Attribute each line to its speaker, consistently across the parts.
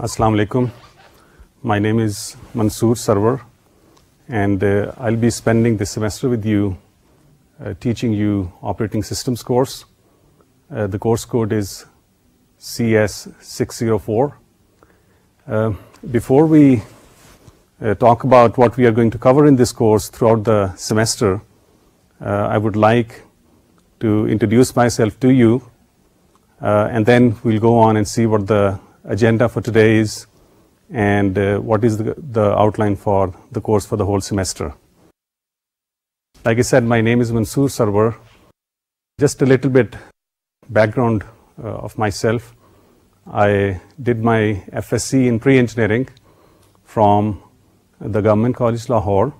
Speaker 1: Assalamu alaikum. My name is Mansoor Sarwar, and uh, I'll be spending this semester with you uh, teaching you operating systems course. Uh, the course code is CS604. Uh, before we uh, talk about what we are going to cover in this course throughout the semester, uh, I would like to introduce myself to you, and then we'll go on and see what the agenda for today is and uh, what is the, the outline for the course for the whole semester. Like I said, my name is Mansoor Sarwar. Just a little bit background uh, of myself. I did my FSc in pre-engineering from the Government College Lahore.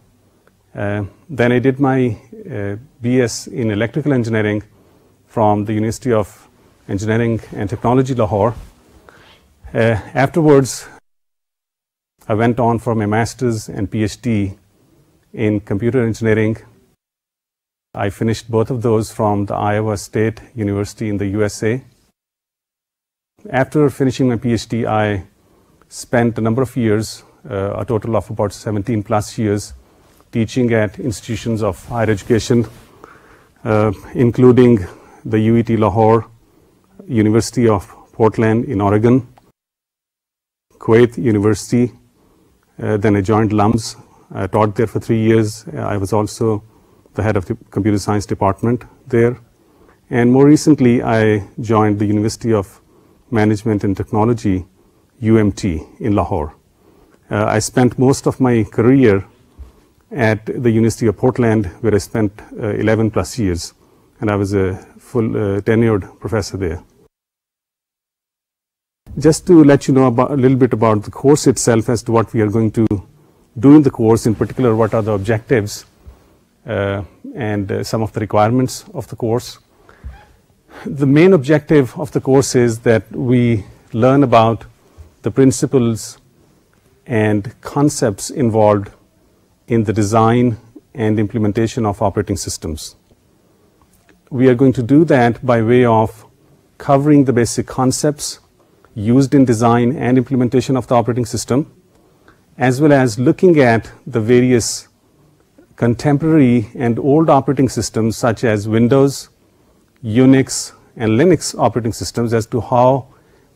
Speaker 1: Uh, then I did my uh, BS in electrical engineering from the University of Engineering and Technology Lahore. Uh, afterwards, I went on for my master's and PhD in computer engineering. I finished both of those from the Iowa State University in the USA. After finishing my PhD, I spent a number of years, uh, a total of about 17 plus years, teaching at institutions of higher education, uh, including the UET Lahore, University of Portland in Oregon, Kuwait University, uh, then I joined LUMS. I taught there for three years. I was also the head of the computer science department there. And more recently, I joined the University of Management and Technology, UMT, in Lahore. Uh, I spent most of my career at the University of Portland, where I spent uh, 11 plus years, and I was a full uh, tenured professor there. Just to let you know about, a little bit about the course itself as to what we are going to do in the course, in particular, what are the objectives uh, and uh, some of the requirements of the course. The main objective of the course is that we learn about the principles and concepts involved in the design and implementation of operating systems. We are going to do that by way of covering the basic concepts used in design and implementation of the operating system, as well as looking at the various contemporary and old operating systems such as Windows, Unix, and Linux operating systems as to how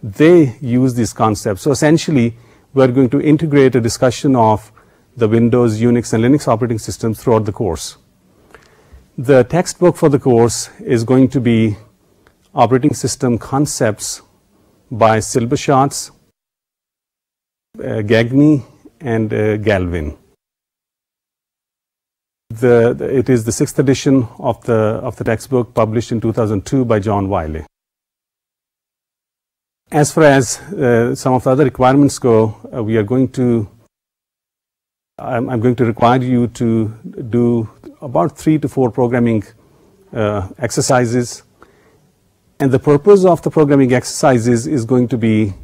Speaker 1: they use these concepts. So essentially, we're going to integrate a discussion of the Windows, Unix, and Linux operating systems throughout the course. The textbook for the course is going to be Operating System Concepts by Silberschatz, uh, and uh, Galvin. The, the, it is the sixth edition of the, of the textbook published in 2002 by John Wiley. As far as uh, some of the other requirements go, uh, we are going to, I'm, I'm, going to require you to do about three to four programming uh, exercises and the purpose of the programming exercises is going to be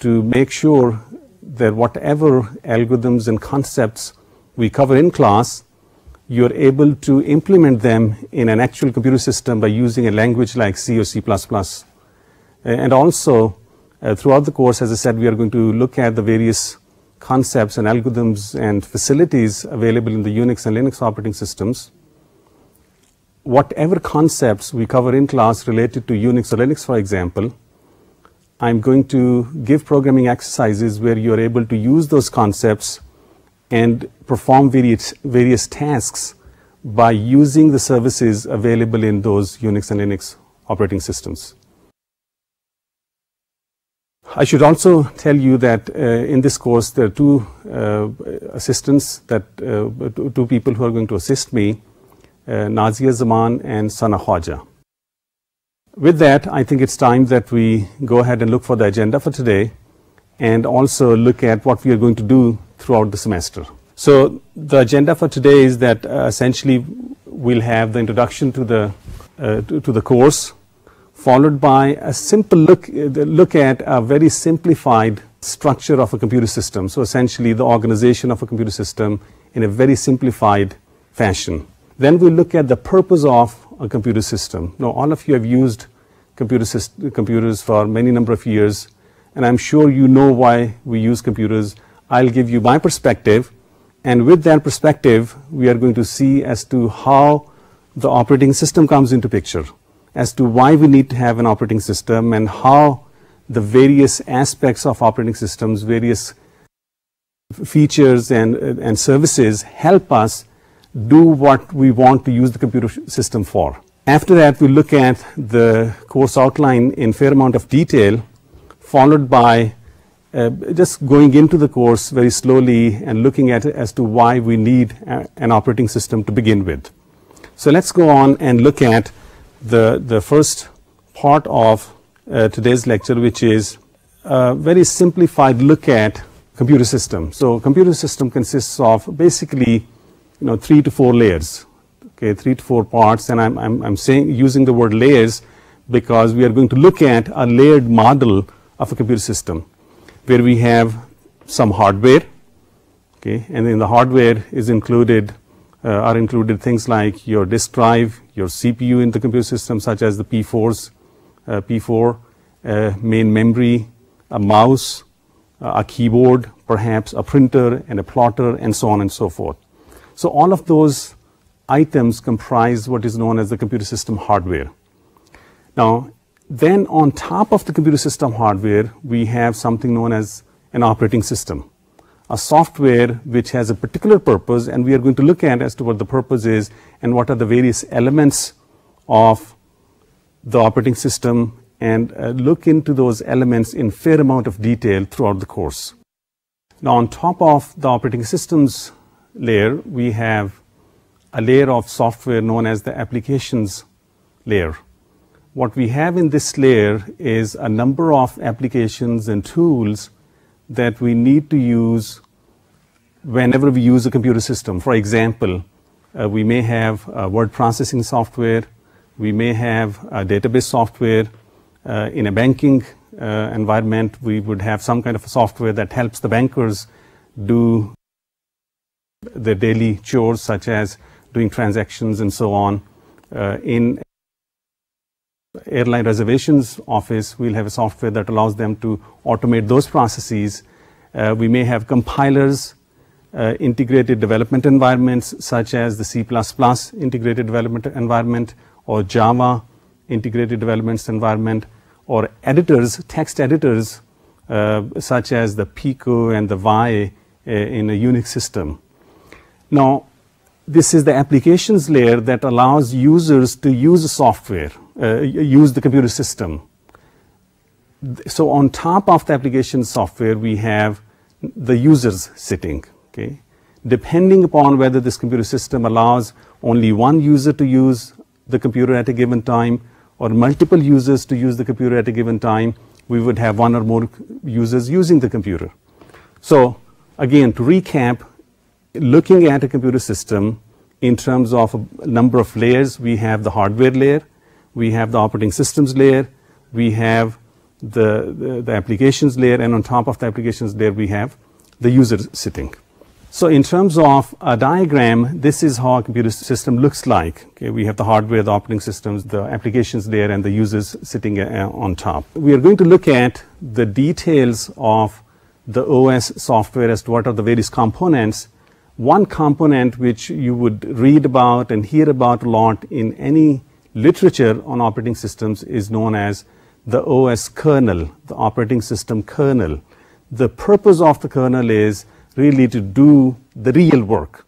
Speaker 1: to make sure that whatever algorithms and concepts we cover in class, you're able to implement them in an actual computer system by using a language like C or C++. And also, uh, throughout the course, as I said, we are going to look at the various concepts and algorithms and facilities available in the Unix and Linux operating systems whatever concepts we cover in class related to Unix or Linux, for example, I'm going to give programming exercises where you're able to use those concepts and perform various, various tasks by using the services available in those Unix and Linux operating systems. I should also tell you that uh, in this course there are two uh, assistants, that uh, two people who are going to assist me uh, Nazia Zaman and Sana Khwaja. With that, I think it's time that we go ahead and look for the agenda for today and also look at what we are going to do throughout the semester. So the agenda for today is that uh, essentially we'll have the introduction to the, uh, to, to, the course, followed by a simple look, uh, look at a very simplified structure of a computer system. So essentially the organization of a computer system in a very simplified fashion. Then we look at the purpose of a computer system. Now, all of you have used computer computers for many number of years, and I'm sure you know why we use computers. I'll give you my perspective, and with that perspective, we are going to see as to how the operating system comes into picture, as to why we need to have an operating system, and how the various aspects of operating systems, various features and, and services help us do what we want to use the computer system for. After that, we look at the course outline in fair amount of detail, followed by uh, just going into the course very slowly and looking at it as to why we need a, an operating system to begin with. So let's go on and look at the, the first part of uh, today's lecture, which is a very simplified look at computer system. So computer system consists of basically, you know, three to four layers, okay, three to four parts, and I'm, I'm, I'm saying using the word layers because we are going to look at a layered model of a computer system where we have some hardware, okay, and in the hardware is included uh, are included things like your disk drive, your CPU in the computer system, such as the P4s, uh, P4, uh, main memory, a mouse, a keyboard, perhaps a printer and a plotter, and so on and so forth. So all of those items comprise what is known as the computer system hardware. Now, then on top of the computer system hardware, we have something known as an operating system, a software which has a particular purpose, and we are going to look at as to what the purpose is and what are the various elements of the operating system and uh, look into those elements in fair amount of detail throughout the course. Now on top of the operating systems layer, we have a layer of software known as the applications layer what we have in this layer is a number of applications and tools that we need to use whenever we use a computer system. For example, uh, we may have word processing software, we may have database software. Uh, in a banking uh, environment, we would have some kind of software that helps the bankers do their daily chores, such as doing transactions and so on. Uh, in airline reservations office, we'll have a software that allows them to automate those processes. Uh, we may have compilers, uh, integrated development environments such as the C++ integrated development environment or Java integrated development environment or editors, text editors uh, such as the Pico and the Vi uh, in a Unix system. Now, this is the applications layer that allows users to use software, uh, use the computer system. So on top of the application software, we have the users sitting. Okay, depending upon whether this computer system allows only one user to use the computer at a given time or multiple users to use the computer at a given time, we would have one or more users using the computer. So again, to recap, looking at a computer system in terms of a number of layers, we have the hardware layer, we have the operating systems layer, we have the, the, the, applications layer, and on top of the applications layer, we have the user sitting. So in terms of a diagram, this is how a computer system looks like. Okay, we have the hardware, the operating systems, the applications layer, and the users sitting uh, on top. We are going to look at the details of the OS software as to what are the various components one component which you would read about and hear about a lot in any literature on operating systems is known as the OS kernel, the operating system kernel. The purpose of the kernel is really to do the real work.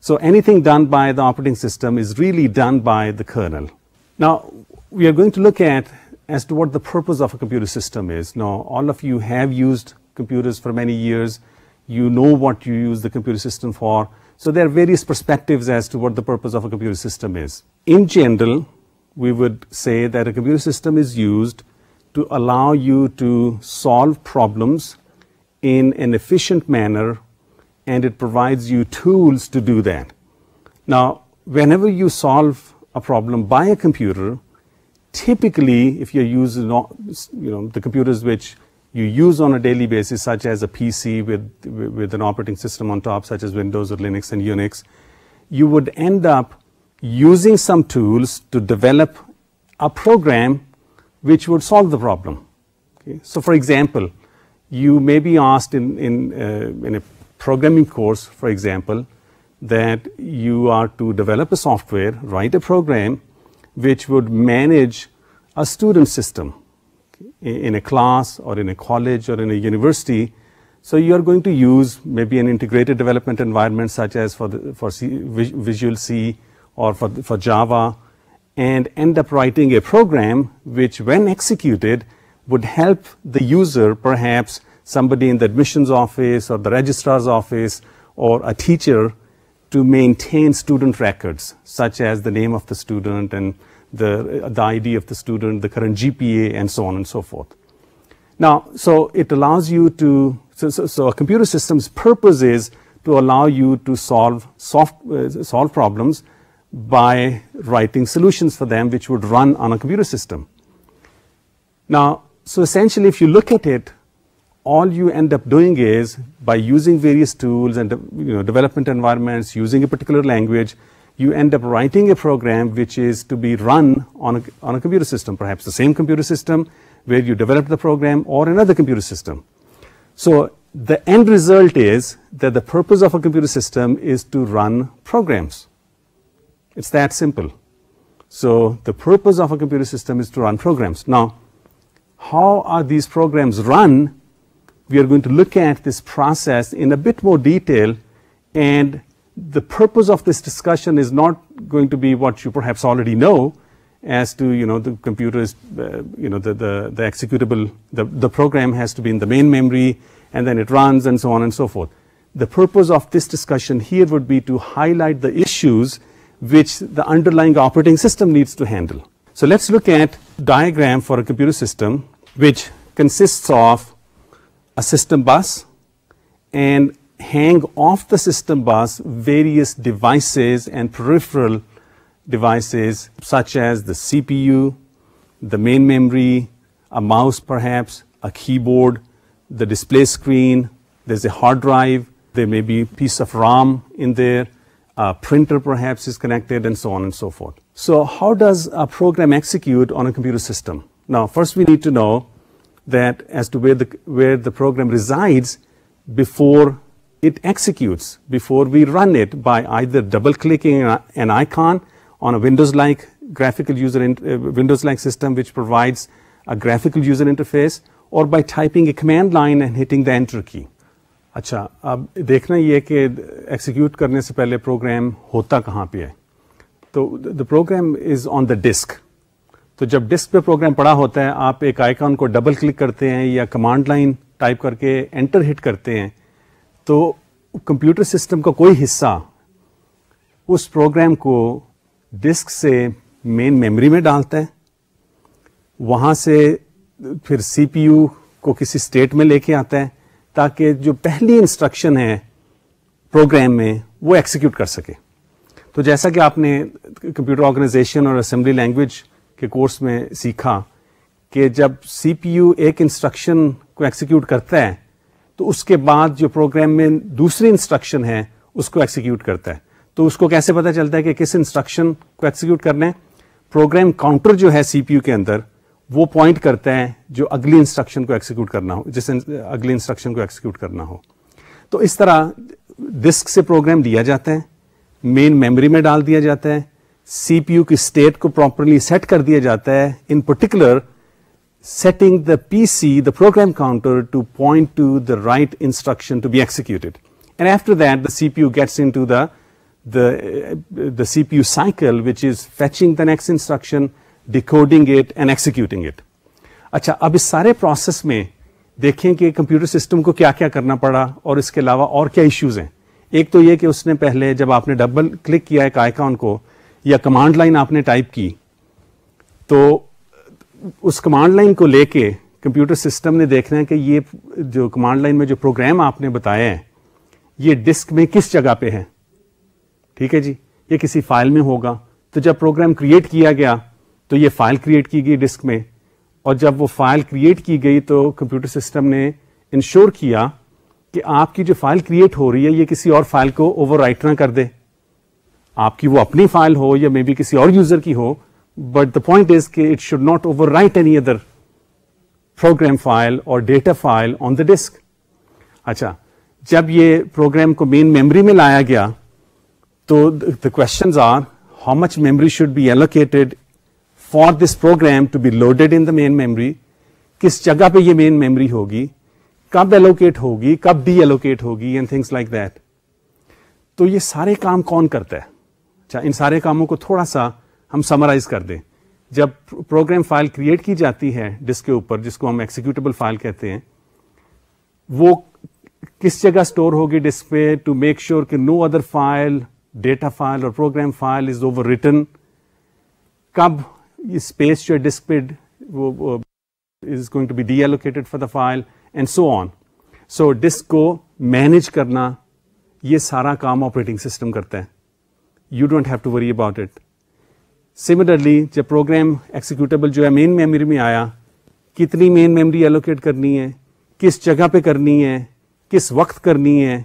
Speaker 1: So anything done by the operating system is really done by the kernel. Now, we are going to look at as to what the purpose of a computer system is. Now, all of you have used computers for many years you know what you use the computer system for. So there are various perspectives as to what the purpose of a computer system is. In general, we would say that a computer system is used to allow you to solve problems in an efficient manner and it provides you tools to do that. Now, whenever you solve a problem by a computer, typically if you're using you know, the computers which you use on a daily basis, such as a PC with, with an operating system on top, such as Windows or Linux and Unix, you would end up using some tools to develop a program which would solve the problem. Okay? So, for example, you may be asked in, in, uh, in a programming course, for example, that you are to develop a software, write a program which would manage a student system in a class or in a college or in a university. So you are going to use maybe an integrated development environment such as for, the, for C, Visual C or for, for Java and end up writing a program which when executed would help the user, perhaps somebody in the admissions office or the registrar's office or a teacher to maintain student records, such as the name of the student and the, the ID of the student, the current GPA, and so on and so forth. Now, so it allows you to, so, so, so a computer system's purpose is to allow you to solve, soft, uh, solve problems by writing solutions for them which would run on a computer system. Now, so essentially, if you look at it, all you end up doing is by using various tools and you know, development environments, using a particular language, you end up writing a program which is to be run on a, on a computer system, perhaps the same computer system where you developed the program or another computer system. So the end result is that the purpose of a computer system is to run programs. It's that simple. So the purpose of a computer system is to run programs. Now, how are these programs run we are going to look at this process in a bit more detail and the purpose of this discussion is not going to be what you perhaps already know as to you know the computer is uh, you know the, the, the executable the, the program has to be in the main memory and then it runs and so on and so forth. The purpose of this discussion here would be to highlight the issues which the underlying operating system needs to handle. So let's look at diagram for a computer system which consists of a system bus and hang off the system bus various devices and peripheral devices such as the CPU, the main memory, a mouse perhaps, a keyboard, the display screen, there's a hard drive, there may be a piece of RAM in there, a printer perhaps is connected and so on and so forth. So how does a program execute on a computer system? Now first we need to know that as to where the, where the program resides before it executes, before we run it by either double clicking an icon on a Windows-like graphical user, uh, Windows-like system which provides a graphical user interface or by typing a command line and hitting the enter key. अच्छा अब देखना ये कि execute करने से पहले programme होता कहाँ पे है तो the program is on the disk तो जब डिस्क पे प्रोग्राम पड़ा होता है आप एक आइकॉन को डबल क्लिक करते हैं या कमांड लाइन टाइप करके एंटर हिट करते हैं तो कंप्यूटर सिस्टम का कोई हिस्सा उस प्रोग्राम को डिस्क से मेन मेमोरी में डालता है, वहाँ से फिर सीपीयू को किसी स्टेट में लेके आता है, ताकि जो पहली इंस्ट्रक्शन है प्रोग्राम में वो एक्सिक्यूट कर सके। तो जैसा कि आपने कंप्यूटर ऑर्गेनाइजेशन और असेंबली लैंग्वेज के कोर्स में सीखा कि जब सीपीयू एक इंस्ट्रक्शन को एक्सिक्यूट करता है तो उसके बाद जो प्रोग्राम में दूसरी इंस्ट्रक्शन है, उसको एक्सिक्यूट करता है। तो उसको कैसे पता चलता है कि किस इंस्ट्रक्शन को एक्सिक्यूट करना है? प्रोग्राम काउंटर जो है सीपीयू के अंदर, वो पॉइंट करता है जो अगली इंस्ट्रक्शन को एक्सिक्यूट करना हो, जिस अगली इंस्ट्रक्शन को एक्सिक्यूट करना हो। तो इस तरह डिस्क से प्रोग्राम लिया जाता है मेन मेमोरी में डाल दिया जाता है सीपीयू की स्टेट को प्रॉपरली सेट कर दिया जाता है। In particular setting the PC, the program counter, to point to the right instruction to be executed. And after that, the CPU gets into the, the, the CPU cycle, which is fetching the next instruction, decoding it, and executing it. अच्छा अब इस सारे process में देखें कि computer system को क्या क्या करना पड़ा और इसके अलावा और क्या इश्यूज़ हैं एक तो ये कि उसने पहले जब आपने डबल क्लिक किया एक आइकॉन को या कमांड लाइन आपने टाइप की तो उस कमांड लाइन को लेके कंप्यूटर सिस्टम ने देखना है कि ये जो कमांड लाइन में जो प्रोग्राम आपने बताया है, ये डिस्क में किस जगह पे है? ठीक है जी? ये किसी फ़ाइल में होगा। तो जब प्रोग्राम क्रिएट किया गया तो ये फ़ाइल क्रिएट की गई डिस्क में। और जब वो फ़ाइल क्रिएट की गई तो कंप्यूटर सिस्टम ने इंश्योर किया कि आपकी जो फ़ाइल क्रिएट हो रही है, ये किसी और फ़ाइल को ओवर ना कर दे। आपकी वो अपनी फ़ाइल हो या मे बी किसी और यूज़र की हो द पॉइंट इज़ कि it should not overwrite any other program file or data file on the disk. अच्छा जब ये प्रोग्राम को मेन मेमोरी में लाया गया तो the questions are how much memory should be allocated for this program to be loaded in the main memory किस जगह पे ये मेन मेमोरी होगी? कब एलोकेट होगी? कब डी एलोकेट होगी? एंड थिंग्स लाइक दैट तो ये सारे काम कौन करता है? अच्छा इन सारे कामों को थोड़ा हम समराइज कर दें। जब प्रोग्राम फ़ाइल क्रिएट की जाती है डिस्क के ऊपर, जिसको हम एक्सिक्यूटेबल फ़ाइल कहते हैं, वो किस जगह स्टोर होगी डिस्क पे टू मेक श्योर कि no other file data file और program file is overwritten कब स्पेस जो डिस्क पे, वो is is going to be deallocated for the file, and so on. So, disk को manage करना, ये सारा काम ऑपरेटिंग सिस्टम करता है। You don't have to worry about it similarly जब प्रोग्राम एक्सिक्यूटेबल जो है मेन मेमोरी में आया कितनी मेन मेमोरी एलोकेट करनी है किस जगह पे करनी है किस वक्त करनी है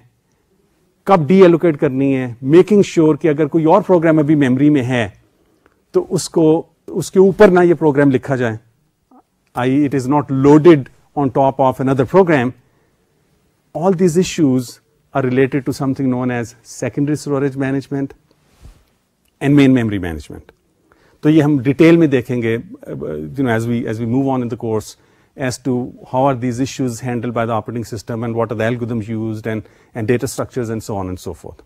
Speaker 1: कब डी एलोकेट करनी है मेकिंग श्योर sure कि अगर कोई और प्रोग्राम अभी मेमोरी में है तो उसको उसके ऊपर ना ये प्रोग्राम लिखा जाए i.e. it is not loaded on top of another program, all these issues are related to something known as secondary storage management and main memory management. तो ये हम डिटेल में देखेंगे, you know, as we as we move on in the course as to how are these issues handled by the operating system and what are the algorithms used and and data structures and so on and so forth.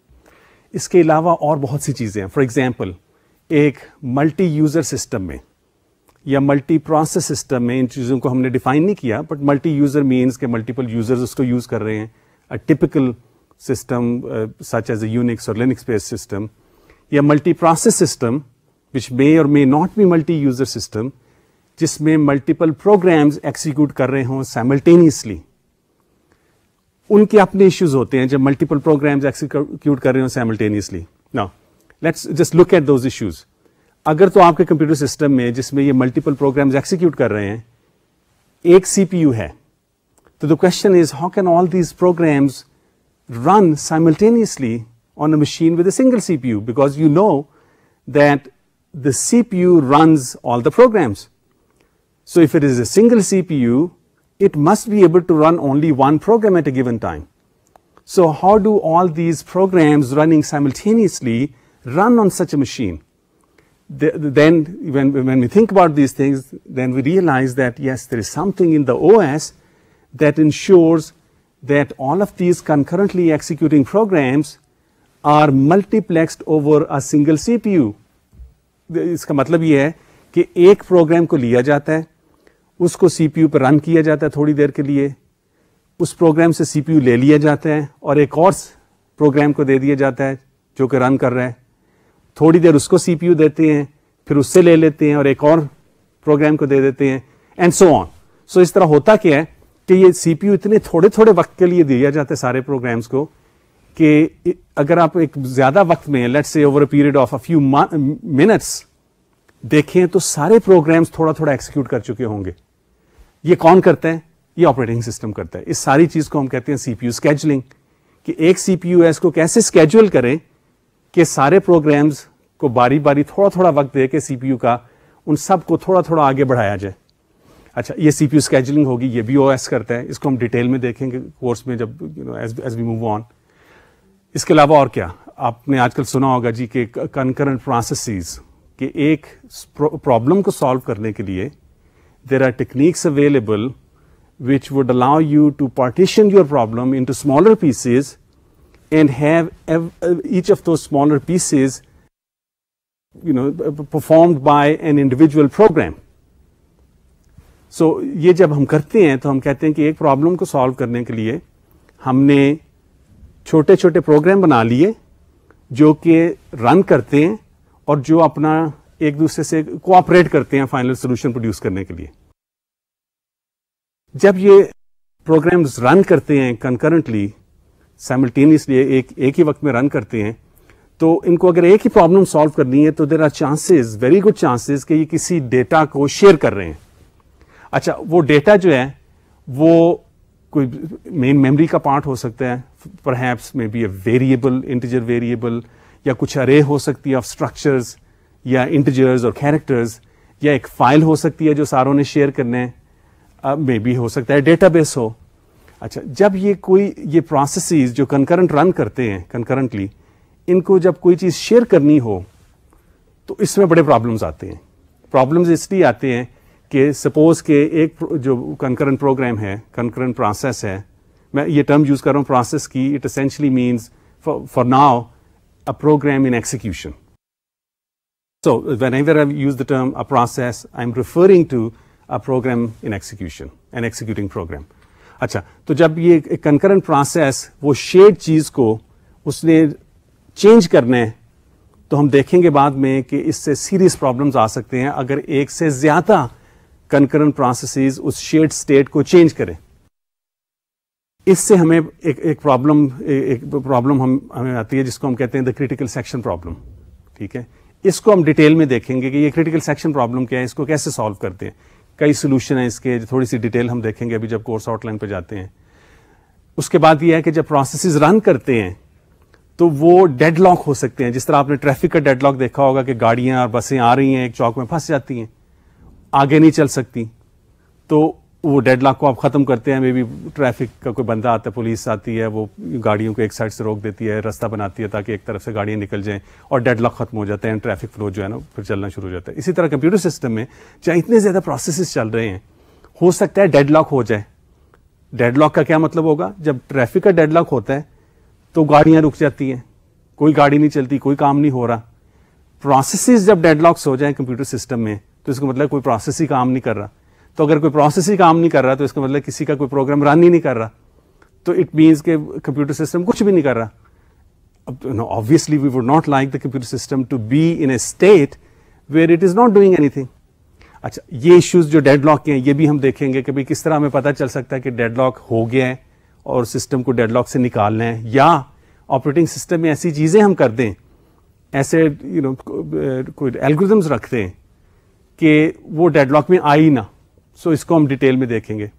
Speaker 1: इसके अलावा और बहुत सी चीज़ें हैं for example एक multi user system में या मल्टी प्रोसेस सिस्टम में इन चीज़ों को हमने डिफाइन नहीं किया बट मल्टी यूज़र मीन्स के मल्टीपल यूज़र्स उसको यूज़ कर रहे हैं a typical system such as Unix और लिनिक्स बेस्ड सिस्टम या मल्टी प्रोसेस सिस्टम मे और may not be multi user system जिसमें मल्टीपल प्रोग्राम्स एक्सिक्यूट कर रहे हों साइमल्टेनियसली उनके अपने इश्यूज़ होते हैं जब मल्टीपल प्रोग्राम्स एक्सिक्यूट कर रहे हो simultaneously now let's just look at those issues अगर तो आपके कंप्यूटर सिस्टम में, जिसमें ये मल्टीपल प्रोग्राम्स एग्जीक्यूट कर रहे हैं, एक सीपीयू है। तो the question is how can all these programs run simultaneously on a machine with a single CPU because you know that the CPU runs all the programs. So if it is a single CPU, it must be able to run only one program at a given time. So how do all these programs running simultaneously run on such a machine? the, then when, when we think about these things, then we realize that yes, there is something in the OS that ensures that all of these concurrently executing programs are multiplexed over a single CPU. इसका मतलब ये है कि एक programme को लिया जाता है, उसको सीपीयू पर रन किया जाता है थोड़ी देर के लिए, उस प्रोग्राम से सीपीयू ले लिया जाता है और एक और प्रोग्राम को दे दिया जाता है जो कि रन कर रहा है। थोड़ी देर उसको सीपीयू देते हैं, फिर उससे ले लेते हैं और एक और प्रोग्राम को दे देते हैं एंड सो ऑन सो इस तरह होता क्या है कि ये सीपीयू इतने थोड़े थोड़े वक्त के लिए दिया जाता है सारे प्रोग्राम्स को कि अगर आप एक ज़्यादा वक्त में let's say over a period of a few minutes देखें तो सारे प्रोग्राम्स थोड़ा थोड़ा एक्सिक्यूट कर चुके होंगे। ये कौन करता है? ये ऑपरेटिंग सिस्टम करता है। इस सारी चीज़ को हम कहते हैं सीपीयू स्केजुलिंग कि एक सीपीयू एस को कैसे स्केजुअल करें कि सारे प्रोग्राम्स को बारी बारी थोड़ा थोड़ा वक्त दे के सीपीयू का, उन सबको थोड़ा थोड़ा आगे बढ़ाया जाए। अच्छा ये सीपीयू स्केजुलिंग होगी, ये ओएस करता है। इसको हम डिटेल में देखेंगे कोर्स में जब you know as we move on इसके अलावा और क्या आपने आजकल सुना होगा जी कि कंकरेंट प्रोसेसेस प्रॉब्लम को सॉल्व करने के लिए there are techniques available would allow you to partition your problem into smaller pieces and have each of those smaller pieces you know performed by an individual program so ये जब हम करते हैं तो हम कहते हैं कि एक प्रॉब्लम को सॉल्व करने के लिए हमने छोटे छोटे प्रोग्राम बना लिए, जो कि रन करते हैं और जो अपना एक दूसरे से कोऑपरेट करते हैं फाइनल सोल्यूशन प्रोड्यूस करने के लिए। जब ये प्रोग्राम्स रन करते हैं कंकरेंटली साइमल्टेनियसली एक एक ही वक्त में रन करते हैं तो इनको अगर एक ही प्रॉब्लम सॉल्व करनी है तो there are chances very good chances कि ये किसी डेटा को शेयर कर रहे हैं। अच्छा वो डेटा जो है, वो कोई मेन मेमोरी का पार्ट हो सकता है maybe a variable integer variable या कुछ अरे हो सकती है ऑफ़ स्ट्रक्चर्स या इंटीजर्स और कैरेक्टर्स या एक फ़ाइल हो सकती है जो सारों ने शेयर करने हैं। मे बी हो सकता है डेटाबेस हो। अच्छा जब ये कोई, ये प्रोसेसेस जो कंकरेंट रन करते हैं कंकरेंटली इनको जब कोई चीज़ शेयर करनी हो तो इसमें बड़े प्रॉब्लम्स आते हैं। प्रॉब्लम्स इसलिए आते हैं कि सपोज़ के एक जो कंकरेंट प्रोग्राम है कंकरेंट प्रोसेस है मैं ये टर्म यूज़ कर रहा हूँ प्रोसेस की it essentially means for now a program in execution So whenever I use the term a process, I'm referring to a program in execution, an executing program. अच्छा तो जब ये कंकरेंट प्रोसेस वो shared चीज़ को उसने change करना है तो हम देखेंगे बाद में कि इससे सीरियस प्रॉब्लम्स आ सकते हैं अगर एक से ज़्यादा कंकरेंट प्रोसेसेस उस शेड स्टेट को चेंज करें इससे हमें एक एक प्रॉब्लम एक प्रॉब्लम हम, हमें आती है जिसको हम कहते हैं द क्रिटिकल सेक्शन प्रॉब्लम ठीक है? इसको हम डिटेल में देखेंगे कि ये क्रिटिकल सेक्शन प्रॉब्लम क्या है, इसको कैसे सॉल्व करते हैं? कई सोल्यूशन है इसके थोड़ी सी डिटेल हम देखेंगे अभी जब कोर्स आउटलाइन पर जाते हैं। उसके बाद यह है कि जब प्रोसेस रन करते हैं तो वो डेडलॉक हो सकते हैं। जिस तरह आपने ट्रैफ़िक का डेडलॉक देखा होगा कि गाड़ियाँ और बसें आ रही हैं, एक चौक में फंस जाती हैं, आगे नहीं चल सकती। तो वो डेडलॉक को आप खत्म करते हैं मे बी ट्रैफ़िक का कोई बंदा आता है पुलिस आती है, वो गाड़ियों को एक साइड से रोक देती है, रास्ता बनाती है ताकि एक तरफ़ से गाड़ियाँ निकल जाएँ और डेडलॉक खत्म हो जाते हैं ट्रैफ़िक फ्लो जो है ना, फिर चलना शुरू हो जाता है। इसी तरह कंप्यूटर सिस्टम में चाहे इतने ज़्यादा प्रोसेस चल रहे हैं, हो सकता है डेड लॉक हो जाए। डेड लॉक का क्या मतलब होगा? जब ट्रैफ़िक का डेड लॉक होता है तो गाड़ियाँ रुक जाती हैं। कोई गाड़ी नहीं चलती, कोई काम नहीं हो रहा। प्रोसेस जब डेडलॉक्स हो जाए कंप्यूटर सिस्टम में तो इसका मतलब कोई प्रोसेस ही काम नहीं कर रहा। तो अगर कोई प्रोसेस ही काम नहीं कर रहा तो इसका मतलब किसी का कोई प्रोग्राम रन ही नहीं कर रहा। तो इट मीन्स के कंप्यूटर सिस्टम कुछ भी नहीं कर रहा। अब obviously we would not like the computer system to be in a state where it is not doing anything अच्छा ये इश्यूज़ जो डेडलॉक के हैं, ये भी हम देखेंगे कि भाई किस तरह हमें पता चल सकता है कि डेडलॉक हो गया है और सिस्टम को डेडलॉक से निकालना है। या ऑपरेटिंग सिस्टम में ऐसी चीज़ें हम कर दें, ऐसे यू नो कोई एल्गोरिथम्स रखते हैं कि वो डेडलॉक में आई ना। सो इसको हम डिटेल में देखेंगे।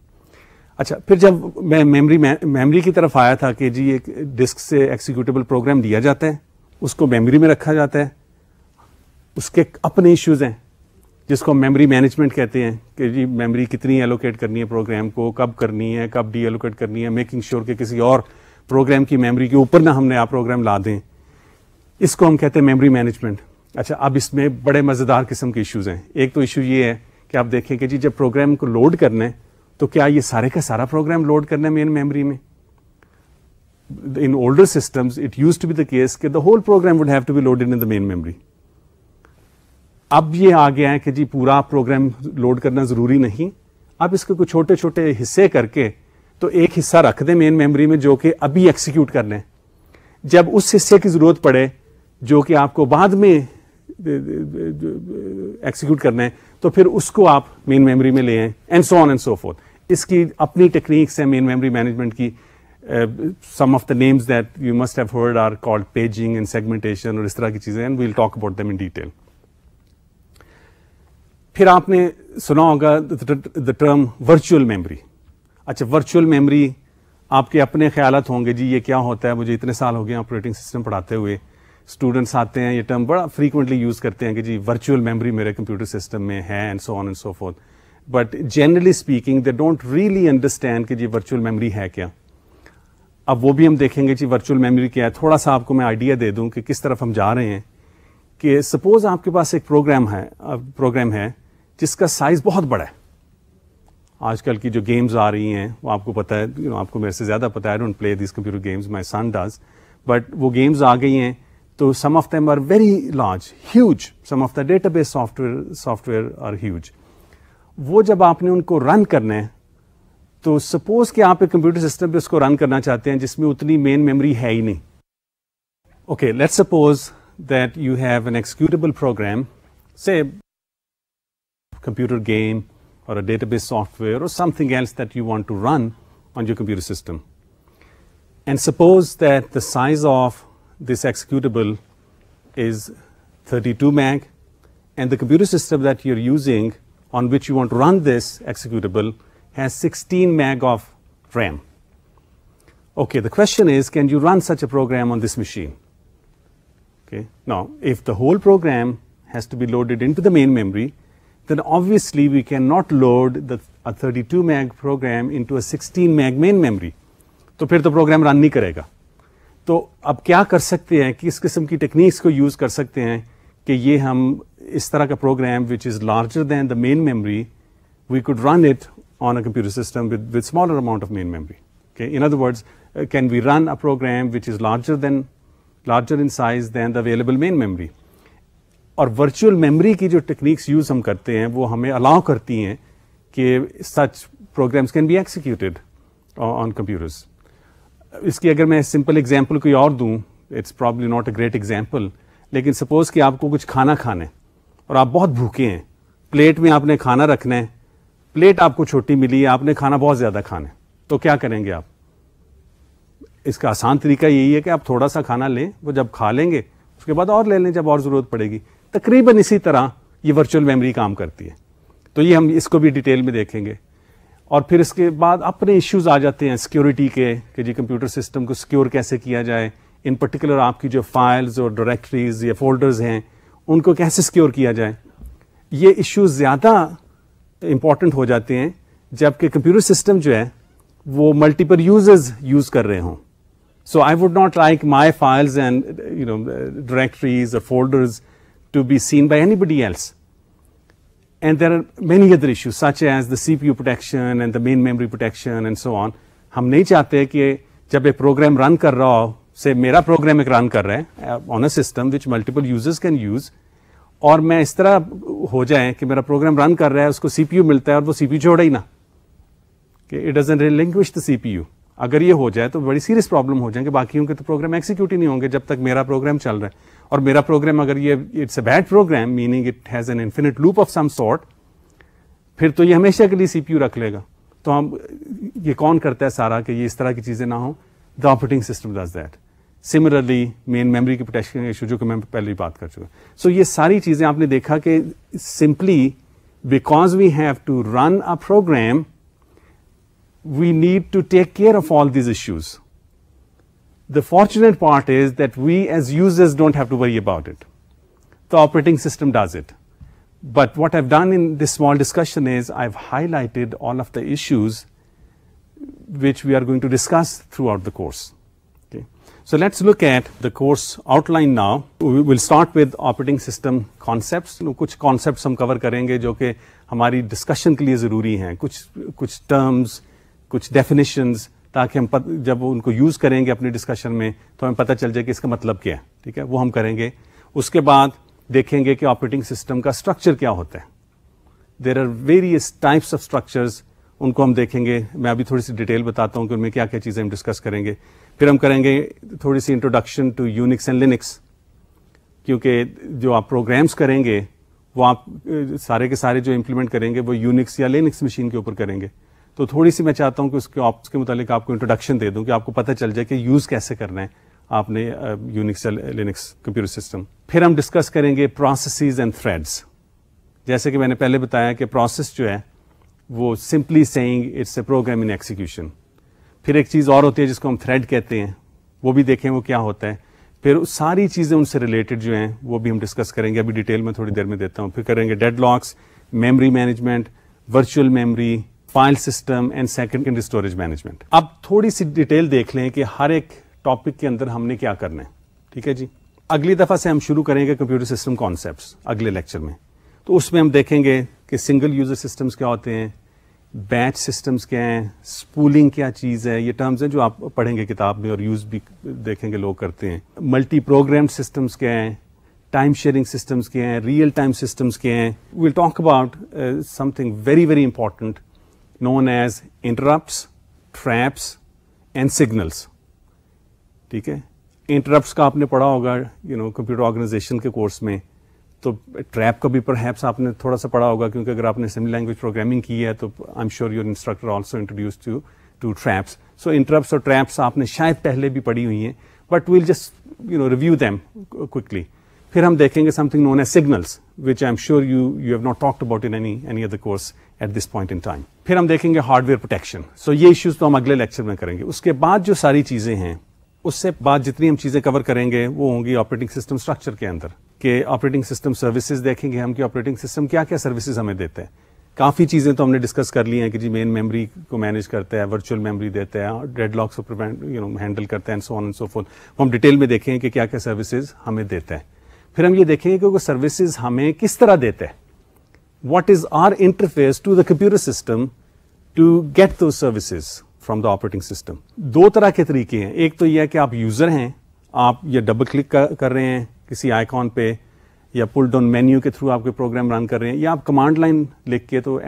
Speaker 1: अच्छा फिर जब मैं मेमोरी मेमोरी की तरफ़ आया था कि जी, एक डिस्क से एक्सिक्यूटेबल प्रोग्राम दिया जाता है, उसको मेमोरी में रखा जाता है, उसके अपने इश्यूज़ हैं, जिसको मेमोरी मैनेजमेंट कहते हैं कि जी मेमोरी कितनी एलोकेट करनी है प्रोग्राम को, कब करनी है, कब डी एलोकेट करनी है मेकिंग श्योर कि किसी और प्रोग्राम की मेमोरी के ऊपर ना हमने आप प्रोग्राम ला दें। इसको हम कहते हैं मेमोरी मैनेजमेंट अच्छा अब इसमें बड़े मज़ेदार किस्म के इश्यूज़ हैं। एक तो इशू ये है कि आप देखें कि जी, जब प्रोग्राम को लोड करना है तो क्या ये सारे का सारा प्रोग्राम लोड करना है मेन मेमोरी में? In older systems it used to be the case कि the whole program would have to be loaded in the main memory अब ये आ गया है कि जी, पूरा प्रोग्राम लोड करना ज़रूरी नहीं। अब इसके कुछ छोटे छोटे हिस्से करके तो एक हिस्सा रख दें मेन मेमोरी में जो कि अभी एक्सिक्यूट करने जब उस हिस्से की ज़रूरत पड़े, जो कि आपको बाद में एक्सिक्यूट करना है तो फिर उसको आप मेन मेमोरी में ले आए and so on and so forth इसकी अपनी टेक्निक्स है मेन मेमोरी मैनेजमेंट की. Some of the names that you must have heard are called paging and segmentation और इस तरह की चीज़ें and we'll talk about them in detail फिर आपने सुना होगा द टर्म वर्चुअल मेमोरी अच्छा वर्चुअल मेमोरी आपके अपने ख्यालत होंगे, जी, ये क्या होता है? मुझे इतने साल हो गए ऑपरेटिंग सिस्टम पढ़ाते हुए. स्टूडेंट्स आते हैं, ये टर्म बड़ा फ्रीक्वेंटली यूज़ करते हैं कि जी वर्चुअल मेमोरी मेरे कंप्यूटर सिस्टम में है and so on and so forth but generally speaking they don't really understand कि जी वर्चुअल मेमोरी है क्या। अब वो भी हम देखेंगे जी वर्चुअल मेमोरी क्या है। थोड़ा सा आपको मैं आइडिया दे दूँ कि किस तरफ़ हम जा रहे हैं कि सपोज़ आपके पास एक प्रोग्राम है प्रोग्राम है जिसका साइज़ बहुत बड़ा है। आजकल की जो गेम्स आ रही हैं, वो आपको पता है यू नो आपको मेरे से ज़्यादा पता है don't play this computer games my son does but वो गेम्स आ गई हैं। So some of them are very large, huge. Some of the database software software are huge. वो जब आपने उनको रन करना है तो सपोज कि आप एक कंप्यूटर सिस्टम पे उसको रन करना चाहते हैं जिसमें उतनी मेन मेमोरी है ही नहीं okay let's suppose that you have an executable program से computer game or a database software or something else that you want to run on your computer system. And suppose that the size of this executable is 32 meg and the computer system that you're using on which you want to run this executable has 16 meg of RAM. Okay, the question is, can you run such a program on this machine? Okay, now, if the whole program has to be loaded into the main memory, then obviously we cannot load the a 32 meg program into a 16 meg main memory. तो फिर तो program run नहीं करेगा तो अब क्या कर सकते हैं किस किस्म की टेक्निक्स को यूज़ कर सकते हैं कि ये हम इस तरह का program which is larger than the main memory we could run it with smaller amount of main memory. Okay? In other words, uh, can we run a program which is larger than larger in size than the available main memory? और virtual memory की जो techniques use हम करते हैं वो हमें allow करती हैं कि such programs can be executed on computers इसकी अगर मैं सिंपल एग्जांपल कोई और दूँ it's probably not a great example लेकिन सपोज़ कि आपको कुछ खाना खाना है, और आप बहुत भूखे हैं प्लेट में आपने खाना रखना है प्लेट आपको छोटी मिली है, आपने खाना बहुत ज़्यादा खाना है तो क्या करेंगे आप? इसका आसान तरीका यही है कि आप थोड़ा सा खाना लें, वो जब खा लेंगे, उसके बाद और ले लें जब और ज़रूरत पड़ेगी। तकरीबन इसी तरह ये वर्चुअल मेमोरी काम करती है। तो ये हम इसको भी डिटेल में देखेंगे। और फिर इसके बाद अपने इश्यूज़ आ जाते हैं सिक्योरिटी के, कि जी कंप्यूटर सिस्टम को सिक्योर कैसे किया जाए। इन पर्टिकुलर आपकी जो फाइल्स और डायरेक्टरीज या फोल्डर्स हैं, उनको कैसे सिक्योर किया जाए। ये इश्यूज़ ज़्यादा इंपॉर्टेंट हो जाते हैं, जबकि कंप्यूटर सिस्टम जो है, वो मल्टीपल यूज़र्स यूज़ कर रहे हों। So I would not like my files and you directories और folders to be seen by anybody else. And there are many other issues, such as the CPU protection and the main memory protection and so on. हम नहीं चाहते कि जब एक programme run कर रहा हो, से मेरा प्रोग्राम एक रन कर रहा है on a system which multiple users can use और मैं इस तरह हो जाए कि मेरा प्रोग्राम रन कर रहा है, उसको सीपीयू मिलता है और वो सीपीयू छोड़ा ही ना कि it doesn't relinquish the CPU अगर ये हो जाए तो बड़ी सीरियस प्रॉब्लम हो जाएँगे। बाकियों के तो प्रोग्राम एक्सिक्यूट ही नहीं होंगे जब तक मेरा प्रोग्राम चल रहा है। और मेरा प्रोग्राम अगर ये it's a bad program meaning it has an infinite loop of some sort फिर तो ये हमेशा के लिए सीपीयू रख लेगा। तो हम, ये कौन करता है सारा कि ये इस तरह की चीज़ें ना हो? The operating system does that similarly main memory की प्रोटेक्शन इशू जो कि मैं पहले ही बात कर चुका सो so ये सारी चीज़ें आपने देखा कि simply because we have to run a program we need to take care of all these issues. The fortunate part is that we as users don't have to worry about it. The operating system does it. But what I've done in this small discussion is I've highlighted all of the issues which we are going to discuss throughout the course. So let's look at the course outline now. We will start with operating system concepts. कुछ concepts हम cover करेंगे जो कि हमारी discussion के लिए ज़रूरी हैं कुछ कुछ terms, कुछ definitions ताकि हम पत, जब उनको यूज़ करेंगे अपनी डिस्कशन में तो हमें पता चल जाए कि इसका मतलब क्या है ठीक है? वो हम करेंगे। उसके बाद देखेंगे कि ऑपरेटिंग सिस्टम का स्ट्रक्चर क्या होता है। There are various types of structures उनको हम देखेंगे। मैं अभी थोड़ी सी डिटेल बताता हूँ कि उनमें क्या क्या चीज़ें हम डिस्कस करेंगे। फिर हम करेंगे थोड़ी सी introduction to Unix and Linux क्योंकि जो आप प्रोग्राम्स करेंगे वो आप सारे के सारे जो इम्प्लीमेंट करेंगे वो यूनिक्स या लिनिक्स मशीन के ऊपर करेंगे। तो थोड़ी सी मैं चाहता हूँ कि उसके ऑप्स के मुतालिक आपको इंट्रोडक्शन दे दूँ कि आपको पता चल जाए कि यूज़ कैसे करना है आपने यूनिक्स या लिनिक्स कंप्यूटर सिस्टम फिर हम डिस्कस करेंगे प्रोसेसेस एंड थ्रेड्स जैसे कि मैंने पहले बताया कि प्रोसेस जो है, वो simply saying it's a program in execution फिर एक चीज़ और होती है जिसको हम थ्रेड कहते हैं, वो भी देखें वो क्या होता है। फिर सारी चीज़ें उनसे रिलेटेड जो हैं, वो भी हम डिस्कस करेंगे। अभी डिटेल में थोड़ी देर में देता हूँ। फिर करेंगे deadlocks memory management virtual memory file system and secondary storage management अब थोड़ी सी डिटेल देख लें कि हर एक टॉपिक के अंदर हमने क्या करना है। ठीक है जी? अगली दफ़ा से हम शुरू करेंगे कंप्यूटर सिस्टम कॉन्सेप्ट अगले लेक्चर में। तो उसमें हम देखेंगे कि सिंगल यूज़र सिस्टम्स क्या होते हैं बैच सिस्टम्स क्या हैं स्पूलिंग क्या चीज़ है, ये टर्म्स हैं जो आप पढ़ेंगे किताब में और यूज़ भी देखेंगे लोग करते हैं। मल्टी प्रोग्राम सिस्टम्स क्या हैं टाइम शेयरिंग सिस्टम्स क्या हैं रियल टाइम सिस्टम्स क्या हैं। Will talk about something very very important known as interrupts, traps and signals. ठीक है? इंटरप्ट का आपने पढ़ा होगा यू नो कंप्यूटर ऑर्गेनाइजेशन के कोर्स में। तो ट्रैप का भी पर आपने थोड़ा सा पढ़ा होगा क्योंकि अगर आपने सिमिल लैंग्वेज प्रोग्रामिंग की है तो I am sure your instructor also introduce to to traps so interrupt और ट्रैप्स आपने शायद पहले भी पढ़ी हुई हैं but will just you know review them quickly फिर हम देखेंगे something known as signals which I am sure you you have not talked about in any any other course at this point in time फिर हम देखेंगे hardware protection so ये issues तो हम अगले लेक्चर में करेंगे. उसके बाद जो सारी चीज़ें हैं, उससे बाद जितनी हम चीज़ें कवर करेंगे, वो होंगी ऑपरेटिंग सिस्टम स्ट्रक्चर के अंदर, कि ऑपरेटिंग सिस्टम सर्विसेज़ देखेंगे हम कि ऑपरेटिंग सिस्टम क्या क्या सर्विसेज़ हमें देते हैं. काफ़ी चीज़ें तो हमने डिस्कस कर ली हैं कि जी मेन मेमोरी को मैनेज करता है वर्चुअल मेमोरी देता है डेड लॉक्स को यू नो हैंडल करते हैं सो ऑन एंड सो फ़ोन हम डिटेल में देखें कि क्या क्या सर्विसेज़ हमें देता है. फिर हम ये देखेंगे कि वो सर्विसेज़ हमें किस तरह देता है. What is our interface to the computer system to get those services from the operating system? दो तरह के तरीके हैं। एक तो यह है कि आप यूज़र हैं आप ये डबल क्लिक कर, रहे हैं किसी आइकॉन पे या पुल डाउन मेन्यू के थ्रू आपके प्रोग्राम रन कर रहे हैं या आप कमांड लाइन लिख के तो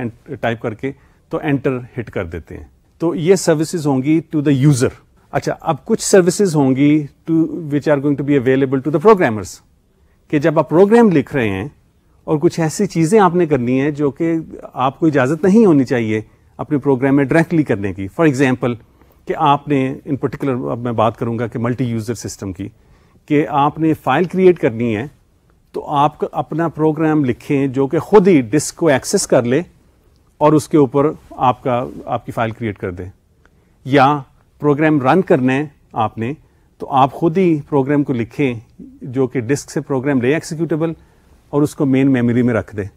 Speaker 1: टाइप करके तो एंटर हिट कर देते हैं। तो ये सर्विसेज़ होंगी टू द यूज़र अच्छा अब कुछ सर्विसेज़ होंगी to which are going to be available to the programmers कि जब आप प्रोग्राम लिख रहे हैं और कुछ ऐसी चीज़ें आपने करनी है जो कि आपको इजाज़त नहीं होनी चाहिए अपने प्रोग्राम में डायरेक्टली करने की। फॉर एग्ज़ाम्पल कि आपने इन पर्टिकुलर अब मैं बात करूँगा कि मल्टी यूज़र सिस्टम की, कि आपने फ़ाइल क्रिएट करनी है तो आप अपना प्रोग्राम लिखें जो कि खुद ही डिस्क को एक्सेस कर ले और उसके ऊपर आपका, आपकी फ़ाइल क्रिएट कर दे। या प्रोग्राम रन करना है आपने तो आप खुद ही प्रोग्राम को लिखें जो कि डिस्क से प्रोग्राम ले एक्सिक्यूटेबल और उसको मेन मेमोरी में रख दे।